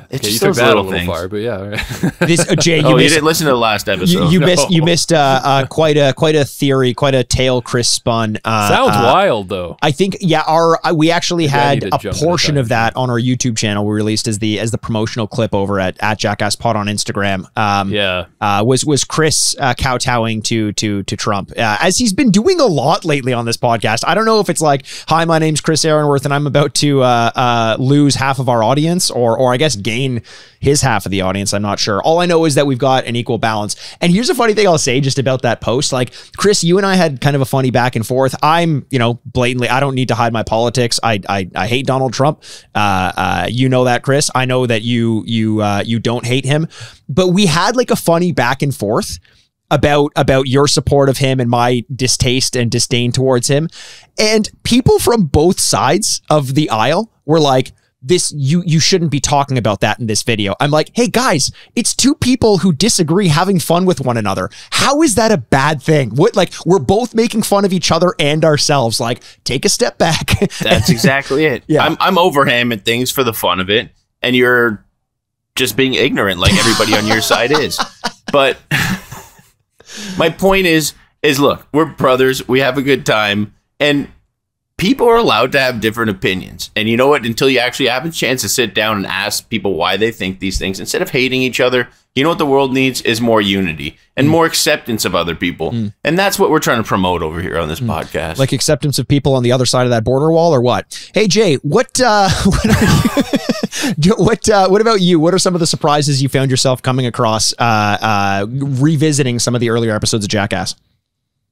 it's Yeah, you just took that a little little things. far, but yeah. all right. This, uh, Jay, you Oh, you didn't listen to the last episode. you, you missed you missed uh, uh, quite a quite a theory, quite a tale Chris spun. Uh, Sounds uh, wild though. I think yeah, our uh, we actually Maybe had a portion of that on our YouTube channel. We released as the as the promotional clip over at at Jackast Pod on Instagram. Um, Yeah. uh, was was Chris uh, kowtowing to to to Trump uh, as he's been doing a lot lately on this podcast. I don't know if it's like, "Hi, my name's Chris Aaronworth, and I'm about to uh, uh, lose half of our audience," or or I guess gain his half of the audience. I'm not sure. All I know is that we've got an equal balance. And here's a funny thing I'll say just about that post. Like Chris, you and I had kind of a funny back and forth. I'm you know blatantly, I don't need to hide my politics. I I, I hate Donald Trump. Uh, uh, you know that, Chris. I know that you you uh, you don't hate him, but we had like a funny back and forth about about your support of him and my distaste and disdain towards him and people from both sides of the aisle were like this you you shouldn't be talking about that in this video. I'm like, "Hey guys, it's two people who disagree having fun with one another. How is that a bad thing? What like we're both making fun of each other and ourselves. Like, take a step back." That's exactly it. Yeah. I'm I'm things for the fun of it, and you're just being ignorant like everybody on your side is. But my point is is look, we're brothers, we have a good time, and people are allowed to have different opinions. And you know what? Until you actually have a chance to sit down and ask people why they think these things, instead of hating each other, you know what the world needs is more unity and more acceptance of other people. And that's what we're trying to promote over here on this podcast. like acceptance of people on the other side of that border wall or what? Hey Jay, what uh what are you, what uh what about you? What are some of the surprises you found yourself coming across uh uh revisiting some of the earlier episodes of Jackass?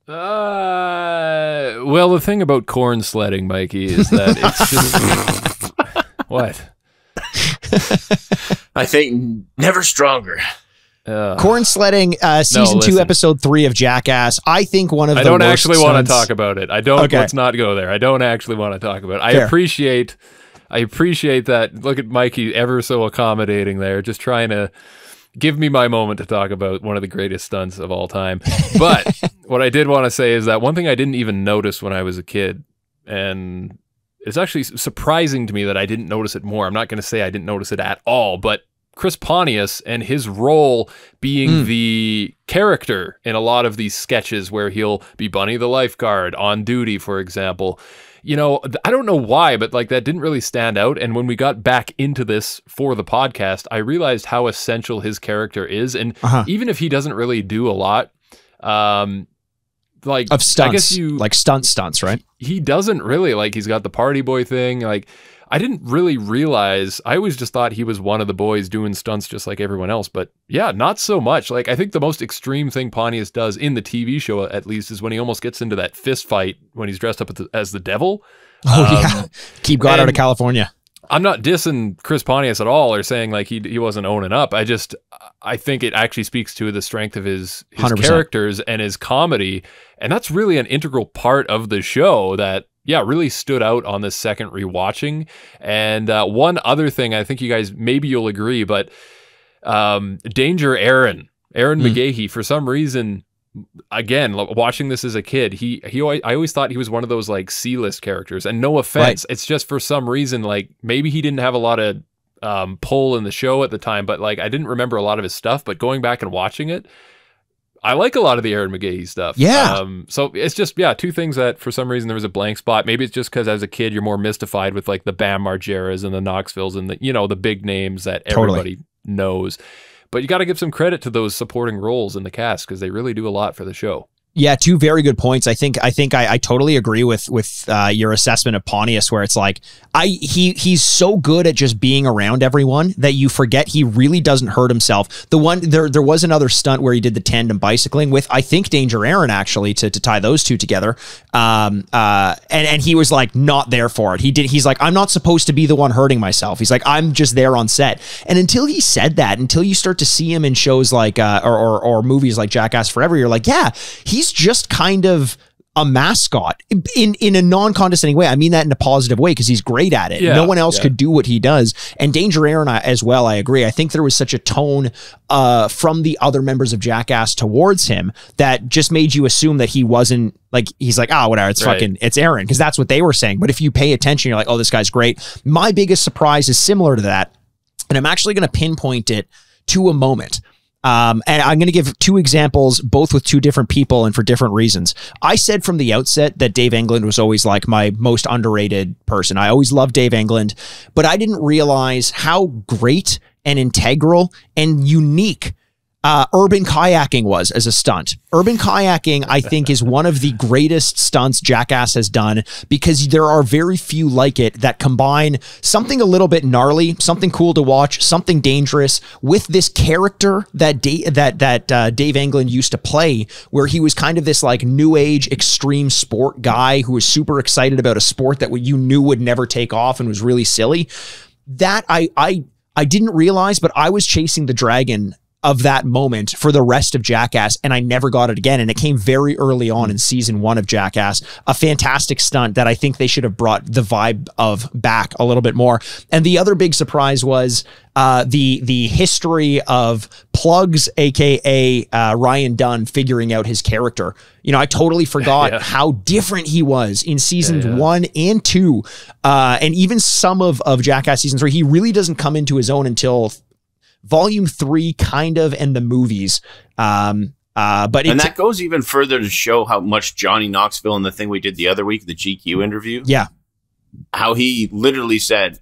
Uh, well, the thing about corn sledding, Mikey, is that it's just what. I think never stronger. Uh, Corn sledding, uh, season two, episode three of Jackass. I think one of I the I don't worst actually want to talk about it. I don't. Okay. Let's not go there. I don't actually want to talk about it. I Fair. appreciate. I appreciate that. Look at Mikey, ever so accommodating there, just trying to give me my moment to talk about one of the greatest stunts of all time. But what I did want to say is that one thing I didn't even notice when I was a kid, and it's actually surprising to me that I didn't notice it more. I'm not going to say I didn't notice it at all, but Chris Pontius and his role being Mm. the character in a lot of these sketches where he'll be Bunny the lifeguard on duty, for example. You know, I don't know why, but like that didn't really stand out. And when we got back into this for the podcast, I realized how essential his character is. And Uh-huh. even if he doesn't really do a lot, um, like Of stunts, I guess you like stunt stunts, right? he doesn't really like he's got the party boy thing like i didn't really realize i always just thought he was one of the boys doing stunts just like everyone else but yeah not so much like i think the most extreme thing pontius does in the tv show at least is when he almost gets into that fist fight when he's dressed up as the, as the devil Oh Um, yeah, keep God out of California. I'm not dissing Chris Pontius at all or saying like he he wasn't owning up. I just I think it actually speaks to the strength of his his 100%. characters and his comedy, and that's really an integral part of the show that yeah really stood out on this second rewatching. And uh, one other thing, I think you guys maybe you'll agree, but um, Danger Ehren Ehren Mm. McGhehey for some reason. Again, watching this as a kid, he he. always- I always thought he was one of those like C list characters, and no offense, it's just for some reason like maybe he didn't have a lot of um, pull in the show at the time, but like I didn't remember a lot of his stuff. But going back and watching it, I like a lot of the Ehren McGhehey stuff. Yeah. Um, so it's just yeah, two things that for some reason there was a blank spot. Maybe it's just because as a kid you're more mystified with like the Bam Margeras and the Knoxvilles and the you know the big names that Totally. everybody knows. But you got to give some credit to those supporting roles in the cast because they really do a lot for the show. Yeah, two very good points. I think I think I, I totally agree with with uh, your assessment of Pontius, where it's like I he he's so good at just being around everyone that you forget he really doesn't hurt himself. The one there there was another stunt where he did the tandem bicycling with I think Danger Ehren actually to, to tie those two together. Um uh and and he was like not there for it. He did he's like I'm not supposed to be the one hurting myself. He's like I'm just there on set. And until he said that, until you start to see him in shows like uh or or, or movies like Jackass Forever, you're like yeah he's just kind of a mascot in in a non-condescending way. I mean that in a positive way because he's great at it. Yeah, no one else yeah. could do what he does. And Danger Ehren I- as well. I agree. I think there was such a tone uh, from the other members of Jackass towards him that just made you assume that he wasn't like he's like ah whatever it's Right. fucking it's Ehren because that's what they were saying. But if you pay attention, you're like oh this guy's great. My biggest surprise is similar to that, and I'm actually going to pinpoint it to a moment. Um, and I'm going to give two examples, both with two different people and for different reasons. I said from the outset that Dave England was always like my most underrated person. I always loved Dave England, but I didn't realize how great and integral and unique uh, urban kayaking was as a stunt. Urban kayaking, I think, is one of the greatest stunts Jackass has done because there are very few like it that combine something a little bit gnarly, something cool to watch, something dangerous with this character that da- that that uh, Dave England used to play, where he was kind of this like new age extreme sport guy who was super excited about a sport that you knew would never take off and was really silly. That I I I didn't realize, but I was chasing the dragon of that moment for the rest of Jackass, and I never got it again. And it came very early on in season one of Jackass. A fantastic stunt that I think they should have brought the vibe of back a little bit more. And the other big surprise was uh, the the history of Plugs, aka uh, Ryan Dunn, figuring out his character. You know, I totally forgot Yeah. how different he was in seasons Yeah, yeah. one and two, uh, and even some of of Jackass season three. He really doesn't come into his own until volume three, kind of, and the movies. Um, uh, but And that goes even further to show how much Johnny Knoxville and the thing we did the other week, the GQ interview, yeah, how he literally said,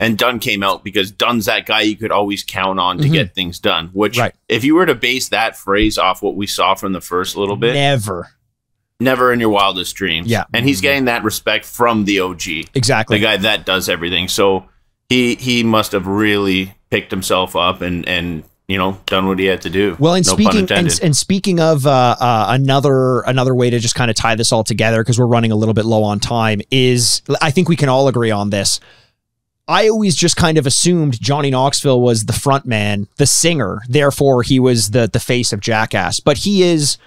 and Dunn came out because Dunn's that guy you could always count on to Mhm. get things done. Which, Right. if you were to base that phrase off what we saw from the first little bit, never never in your wildest dreams. Yeah. And he's getting that respect from the OG, exactly. the guy that does everything. So he he must have really picked himself up and and you know done what he had to do. Well, and no speaking and, and speaking of uh, uh, another another way to just kind of tie this all together because we're running a little bit low on time is I think we can all agree on this. I always just kind of assumed Johnny Knoxville was the front man, the singer, therefore he was the the face of Jackass, but he is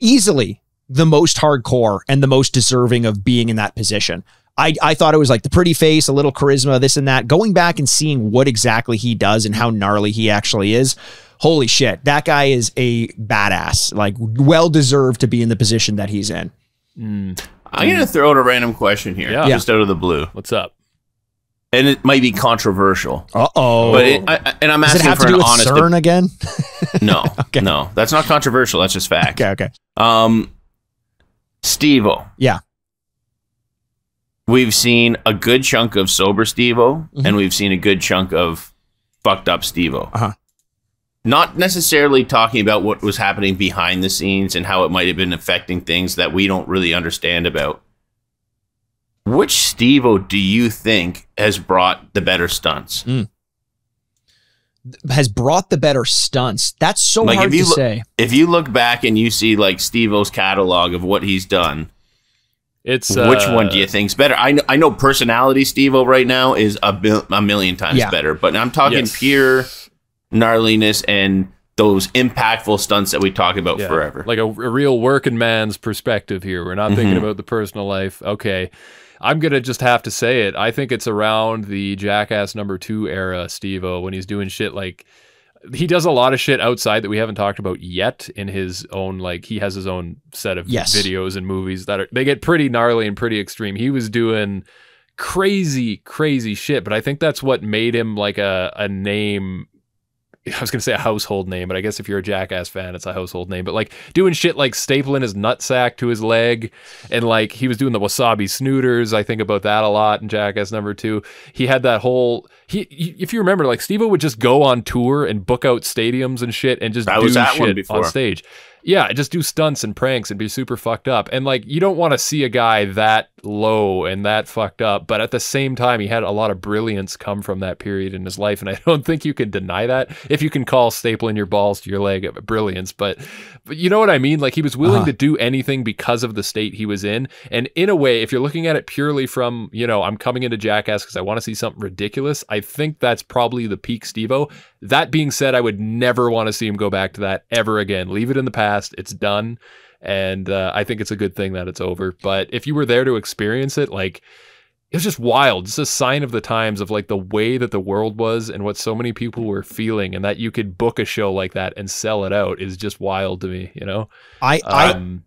easily the most hardcore and the most deserving of being in that position. I, I thought it was like the pretty face, a little charisma, this and that. Going back and seeing what exactly he does and how gnarly he actually is, holy shit, that guy is a badass. Like, well deserved to be in the position that he's in. Mm, I'm gonna throw out a random question here, Yeah. just out of the blue, what's up? and it might be controversial, Uh oh. but it, I, I- and I'm Does it asking have for to do an with honest. CERN again? no, Okay. no, that's not controversial. That's just fact. okay, okay. Um, Steve-O. Yeah. We've seen a good chunk of sober Steve-O, Mhm. and we've seen a good chunk of fucked up Steve-O. Uh-huh. Not necessarily talking about what was happening behind the scenes and how it might have been affecting things that we don't really understand about. Which Steve-O do you think has brought the better stunts? Has brought the better stunts. That's so Like, hard if you to say. If you look back and you see like Steve-O's catalog of what he's done, It's Which uh, one do you think's better? I know, I know personality Steve-O right now is a, bil- a million times Yeah. better, but I'm talking Yes. pure gnarliness and those impactful stunts that we talk about yeah, forever. Like a, a real working man's perspective here. We're not thinking Mhm. about the personal life. Okay. I'm gonna just have to say it. I think it's around the Jackass number two era, Steve-O, when he's doing shit like he does a lot of shit outside that we haven't talked about yet in his own like he has his own set of Yes. videos and movies that are they get pretty gnarly and pretty extreme. He was doing crazy, crazy shit, but I think that's what made him like a, a name I was gonna say a household name, but I guess if you're a Jackass fan, it's a household name. But like doing shit like stapling his nutsack to his leg, and like he was doing the wasabi snooters. I think about that a lot in Jackass number two. He had that whole he. If you remember, like Steve would just go on tour and book out stadiums and shit, and just I do was at one shit before. on stage. Yeah, just do stunts and pranks and be super fucked up. And like you don't want to see a guy that low and that fucked up, but at the same time he had a lot of brilliance come from that period in his life and I don't think you can deny that if you can call stapling your balls to your leg of brilliance, but but you know what I mean? Like he was willing Uh-huh. to do anything because of the state he was in. And in a way, if you're looking at it purely from, you know, I'm coming into Jackass because I want to see something ridiculous, I think that's probably the peak Stevo. That being said, I would never want to see him go back to that ever again. Leave it in the past. It's done. And uh, I think it's a good thing that it's over. But if you were there to experience it, like, it was just wild. Just a sign of the times of like the way that the world was and what so many people were feeling, and that you could book a show like that and sell it out is just wild to me, you know? I, I Um,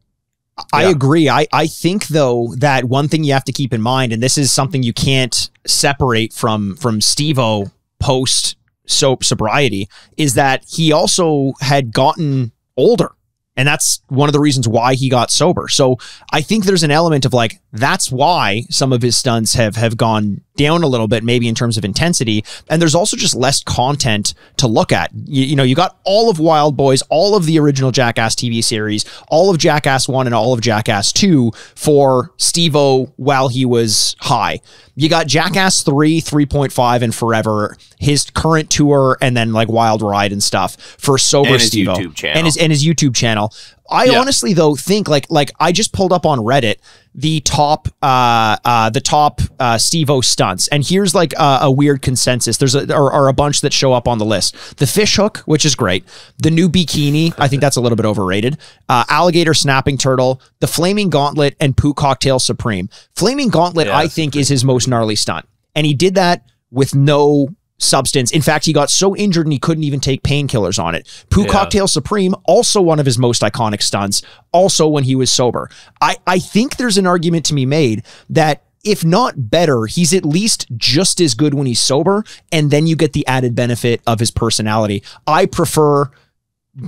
I Yeah. agree. I, I think though that one thing you have to keep in mind, and this is something you can't separate from from Stevo post soap sobriety, is that he also had gotten older. And that's one of the reasons why he got sober. So I think there's an element of like that's why some of his stunts have have gone down a little bit, maybe in terms of intensity. And there's also just less content to look at. You, you know, you got all of Wildboyz, all of the original Jackass TV series, all of Jackass 1 and all of Jackass 2 for Steve-O while he was high. You got Jackass 3, 3.5, and Forever, his current tour, and then like Wild Ride and stuff for sober And Steve-O. And his and his YouTube channel. I Yeah. honestly though think like like I just pulled up on Reddit the top uh uh the top uh Steve-O stunts. And here's like a, a weird consensus. There's a or, or a bunch that show up on the list. The fish hook which is great. The new bikini I think that's a little bit overrated. Uh alligator snapping turtle the flaming gauntlet and poo cocktail supreme. Flaming gauntlet Yeah, I think is his most gnarly stunt. And he did that with no substance. In fact, he got so injured and he couldn't even take painkillers on it. Poo Yeah. Cocktail Supreme, also one of his most iconic stunts, also when he was sober. I, I think there's an argument to be made that if not better, he's at least just as good when he's sober, and then you get the added benefit of his personality. I prefer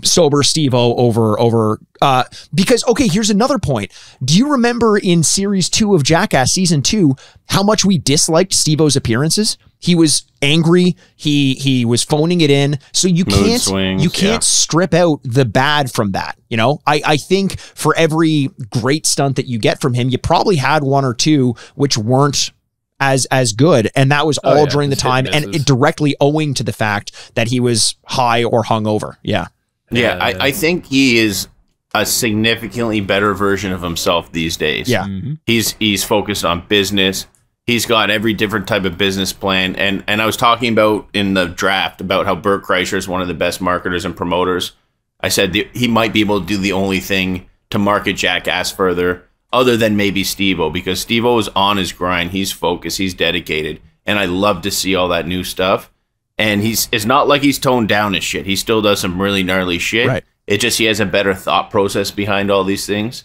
sober Steve-O over over uh because okay here's another point do you remember in series 2 of Jackass season 2 how much we disliked Steve-O's appearances he was angry he he was phoning it in so you Mood can't swings, you can't yeah. strip out the bad from that you know I I think for every great stunt that you get from him you probably had one or two which weren't as as good and that was Oh, all yeah, during the time and and it directly owing to the fact that he was high or hungover yeah Yeah, Yeah, I. I think he is a significantly better version of himself these days. Yeah. Mhm. He's he's focused on business. He's got every different type of business plan. And and I was talking about in the draft about how Bert Kreischer is one of the best marketers and promoters. I said the, he might be able to do the only thing to market Jackass further, other than maybe Steve-O, because Steve-O is on his grind. He's focused. He's dedicated. And I love to see all that new stuff. And he's it's not like he's toned down his shit. He still does some really gnarly shit. Right. It just he has a better thought process behind all these things.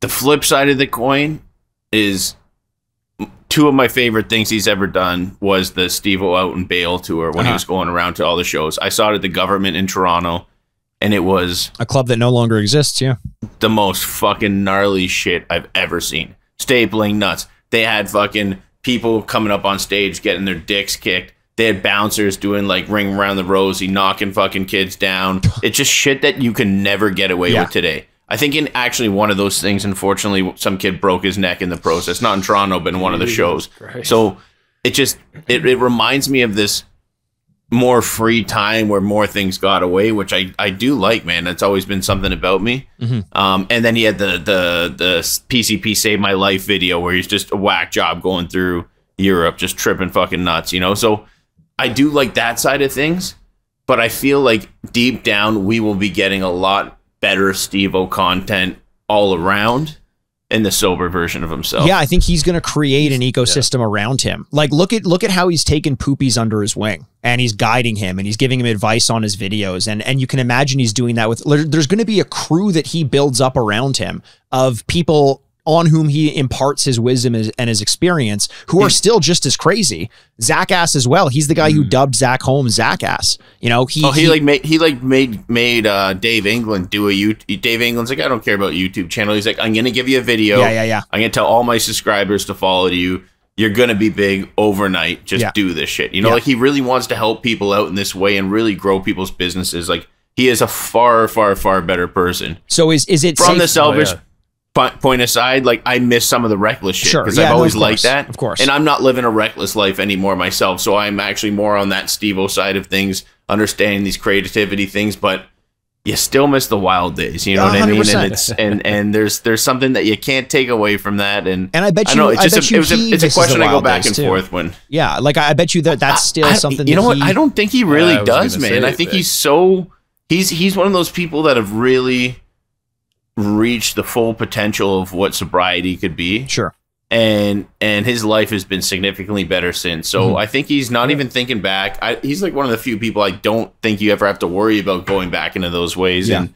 The flip side of the coin is two of my favorite things he's ever done was the Steve O Out on Bail tour when he Uh-huh. was going around to all the shows. I saw it at the Guvernment in Toronto, and it was a club that no longer exists yeah the most fucking gnarly shit I've ever seen. Stapling nuts. They had fucking people coming up on stage getting their dicks kicked. They had bouncers doing like ring around the rosy, knocking fucking kids down. It's just shit that you can never get away Yeah. with today. I think in actually one of those things, unfortunately, some kid broke his neck in the process. Not in Toronto, but in one of the shows. Christ. So it just it, it reminds me of this more free time where more things got away, which I, I do like, man. That's always been something about me. Um, and then he had the the the PCP Save My Life video where he's just a whack job going through Europe, just tripping fucking nuts, you know. So I do like that side of things, but I feel like deep down we will be getting a lot better Steve O content all around in the sober version of himself. Yeah, I think he's going to create an ecosystem around him. Like look at look at how he's taken Poopies under his wing and he's guiding him and he's giving him advice on his videos and and you can imagine he's doing that with there's going to be a crew that he builds up around him of people on whom he imparts his wisdom and his- experience, who are still just as crazy. Zach Ass as well. He's the guy who dubbed Zach Holmes Zach Ass. You know, he. Oh, he, like made he like made made uh, Dave England do a you. Dave England's like, I don't care about YouTube channel. He's like, I'm gonna give you a video. Yeah, yeah, yeah. I'm gonna tell all my subscribers to follow you. You're gonna be big overnight. Just Yeah. do this shit. You know, Yeah. like he really wants to help people out in this way and really grow people's businesses. Like he is a far, far, far better person. so is is it From safe- the selfish yeah. Po- point aside, like I miss some of the reckless shit Sure, because yeah, I've always of liked that. of course. And I'm not living a reckless life anymore myself. So I'm actually more on that Steve-O side of things, understanding these creativity things, but you still miss the wild days. You know Yeah, what I mean? And it's and and there's there's something that you can't take away from that. And And I bet I know you- it's I just a, you it was a, it's a question I go back and too. forth when Yeah, like I, I bet you that that's still something. You know what? he- I don't think he really was does, man. I think that. he's so he's he's one of those people that have really reached the full potential of what sobriety could be, Sure. and and his life has been significantly better since. So Mhm. I think he's not even thinking back. I, he's like one of the few people I don't think you ever have to worry about going back into those ways. Yeah. And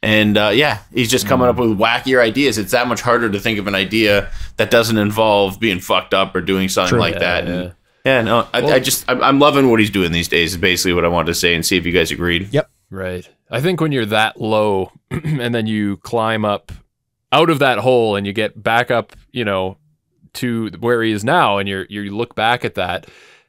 and uh, yeah, he's just coming up with wackier ideas. It's that much harder to think of an idea that doesn't involve being fucked up or doing something True. like Yeah, that. yeah. And yeah, no, I, Well- I just I'm, I'm loving what he's doing these days. Is basically what I wanted to say, and see if you guys agreed. Yep. Right. I think when you're that low and then you climb up out of that hole and you get back up, you know, to where he is now and you're you look back at that,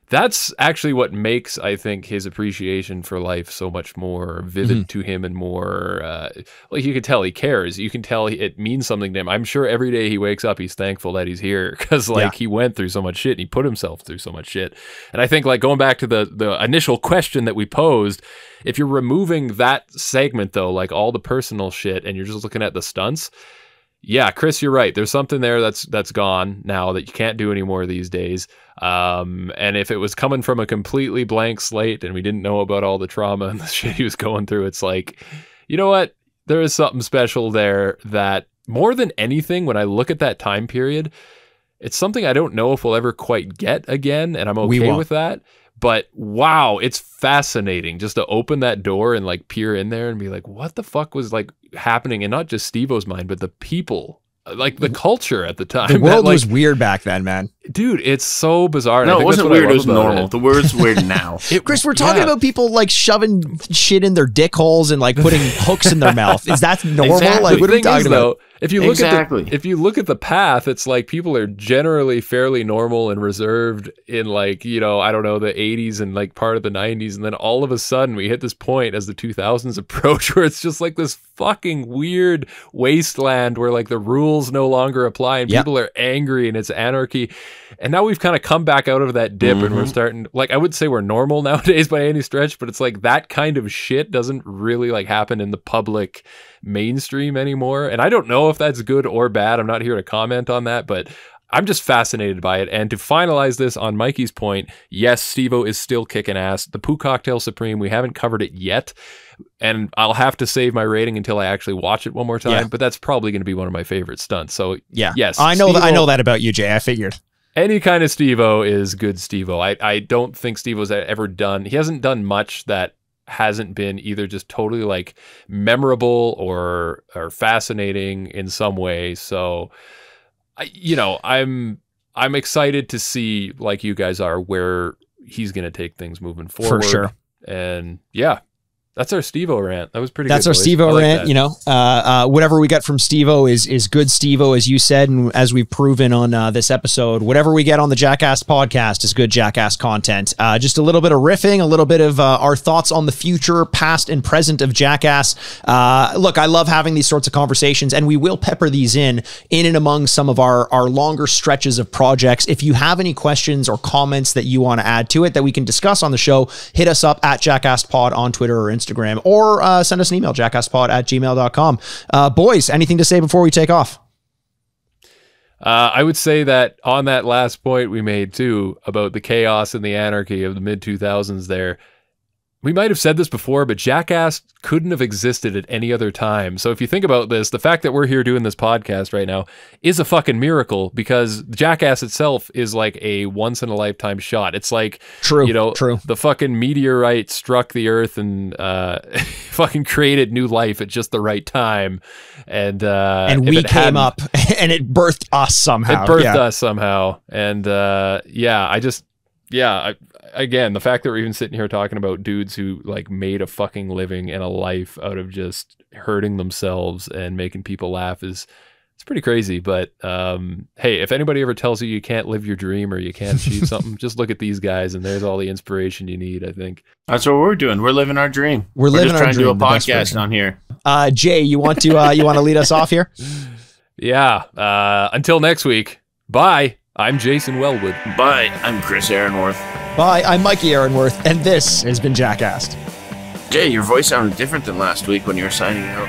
that's actually what makes I think his appreciation for life so much more vivid to him and more uh, like you can tell he cares. You can tell he, it means something to him. I'm sure every day he wakes up he's thankful that he's here cuz like he went through so much shit and he put himself through so much shit. And I think like going back to the the initial question that we posed, if you're removing that segment though, like all the personal shit and you're just looking at the stunts, yeah, Chris, you're right. There's something there that's that's gone now that you can't do anymore these days. Um, and if it was coming from a completely blank slate and we didn't know about all the trauma and the shit he was going through, it's like, you know what? There is something special there that more than anything, when I look at that time period, it's something I don't know if we'll ever quite get again, and I'm okay with that. But wow, it's fascinating just to open that door and like peer in there and be like, what the fuck was like happening? And not just Steve-O's mind, but the people, uh, like the culture at the time. The that, world like, was weird back then, man. dude, it's so bizarre. and I No, it wasn't what I weird. It was normal. it. The word's weird now. It- Chris, we're talking yeah. about people like shoving shit in their dick holes and like putting hooks in their mouth. Is that normal? Exactly. Like, what are we talking is, about? though, if you look Exactly. at the if you look at the path, it's like people are generally fairly normal and reserved in like you know I don't know the 80s and like part of the 90s, and then all of a sudden we hit this point as the 2000s approach where it's just like this fucking weird wasteland where like the rules no longer apply and Yeah. people are angry and it's anarchy. And now we've kind of come back out of that dip and we're Mhm. starting like I would say we're normal nowadays by any stretch, but it's like that kind of shit doesn't really like happen in the public mainstream anymore. And I don't know if that's good or bad. I'm not here to comment on that, but I'm just fascinated by it. And to finalize this on Mikey's point, yes, Stevo is still kicking ass. The Poo Cocktail Supreme, we haven't covered it yet. And I'll have to save my rating until I actually watch it one more time. Yeah. But that's probably going to be one of my favorite stunts. So Yeah. Yes, I know that. I know that about you, Jay. I figured. any kind of Stevo is good Stevo. I, I don't think Stevo's ever done, he hasn't done much that hasn't been either just totally like memorable or or fascinating in some way. So I, you know, I'm I'm excited to see like you guys are where he's going to take things moving forward. For sure. And yeah, that's our Stevo rant. That was pretty good. That's good. our boys. Steve I O like rant. that. You know, uh, uh, whatever we get from Steve O is is good Steve O, as you said, and as we've proven on uh, this episode. Whatever we get on the Jackass podcast is good Jackass content. Uh, just a little bit of riffing, a little bit of uh, our thoughts on the future, past and present of Jackass. Uh, look, I love having these sorts of conversations, and we will pepper these in in and among some of our our longer stretches of projects. If you have any questions or comments that you want to add to it that we can discuss on the show, hit us up at JackastPod on Twitter or Instagram, or uh, send us an email, jackastpod at gmail.com. Uh, boys, anything to say before we take off? Uh, I would say that on that last point we made too about the chaos and the anarchy of the mid 2000s there, we might have said this before, but Jackass couldn't have existed at any other time. So if you think about this, the fact that we're here doing this podcast right now is a fucking miracle because Jackass itself is like a once in a lifetime shot. It's like True. you know, True. the fucking meteorite struck the earth and uh, fucking created new life at just the right time. And uh, and we came up and it birthed us somehow. it birthed yeah. us somehow and uh yeah i just yeah I, again the fact that we're even sitting here talking about dudes who like made a fucking living and a life out of just hurting themselves and making people laugh is it's pretty crazy but um hey if anybody ever tells you you can't live your dream or you can't achieve something just look at these guys and there's all the inspiration you need i think That's what we're doing. We're living our dream. We're living just our trying to do a dream, the best podcast on here. Uh, Jay, you want to uh, you want to lead us off here? yeah uh until next week bye i'm jason wellwood Bye. I'm Chris Aaronworth. Bye. I'm Mikey Aaronworth, and this has been Jackast. Jay, your voice sounded different than last week when you were signing out.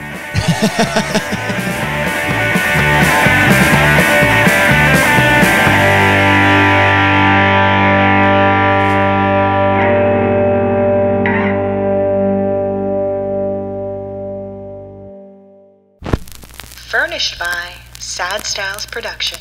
Furnished by Sad Styles Production.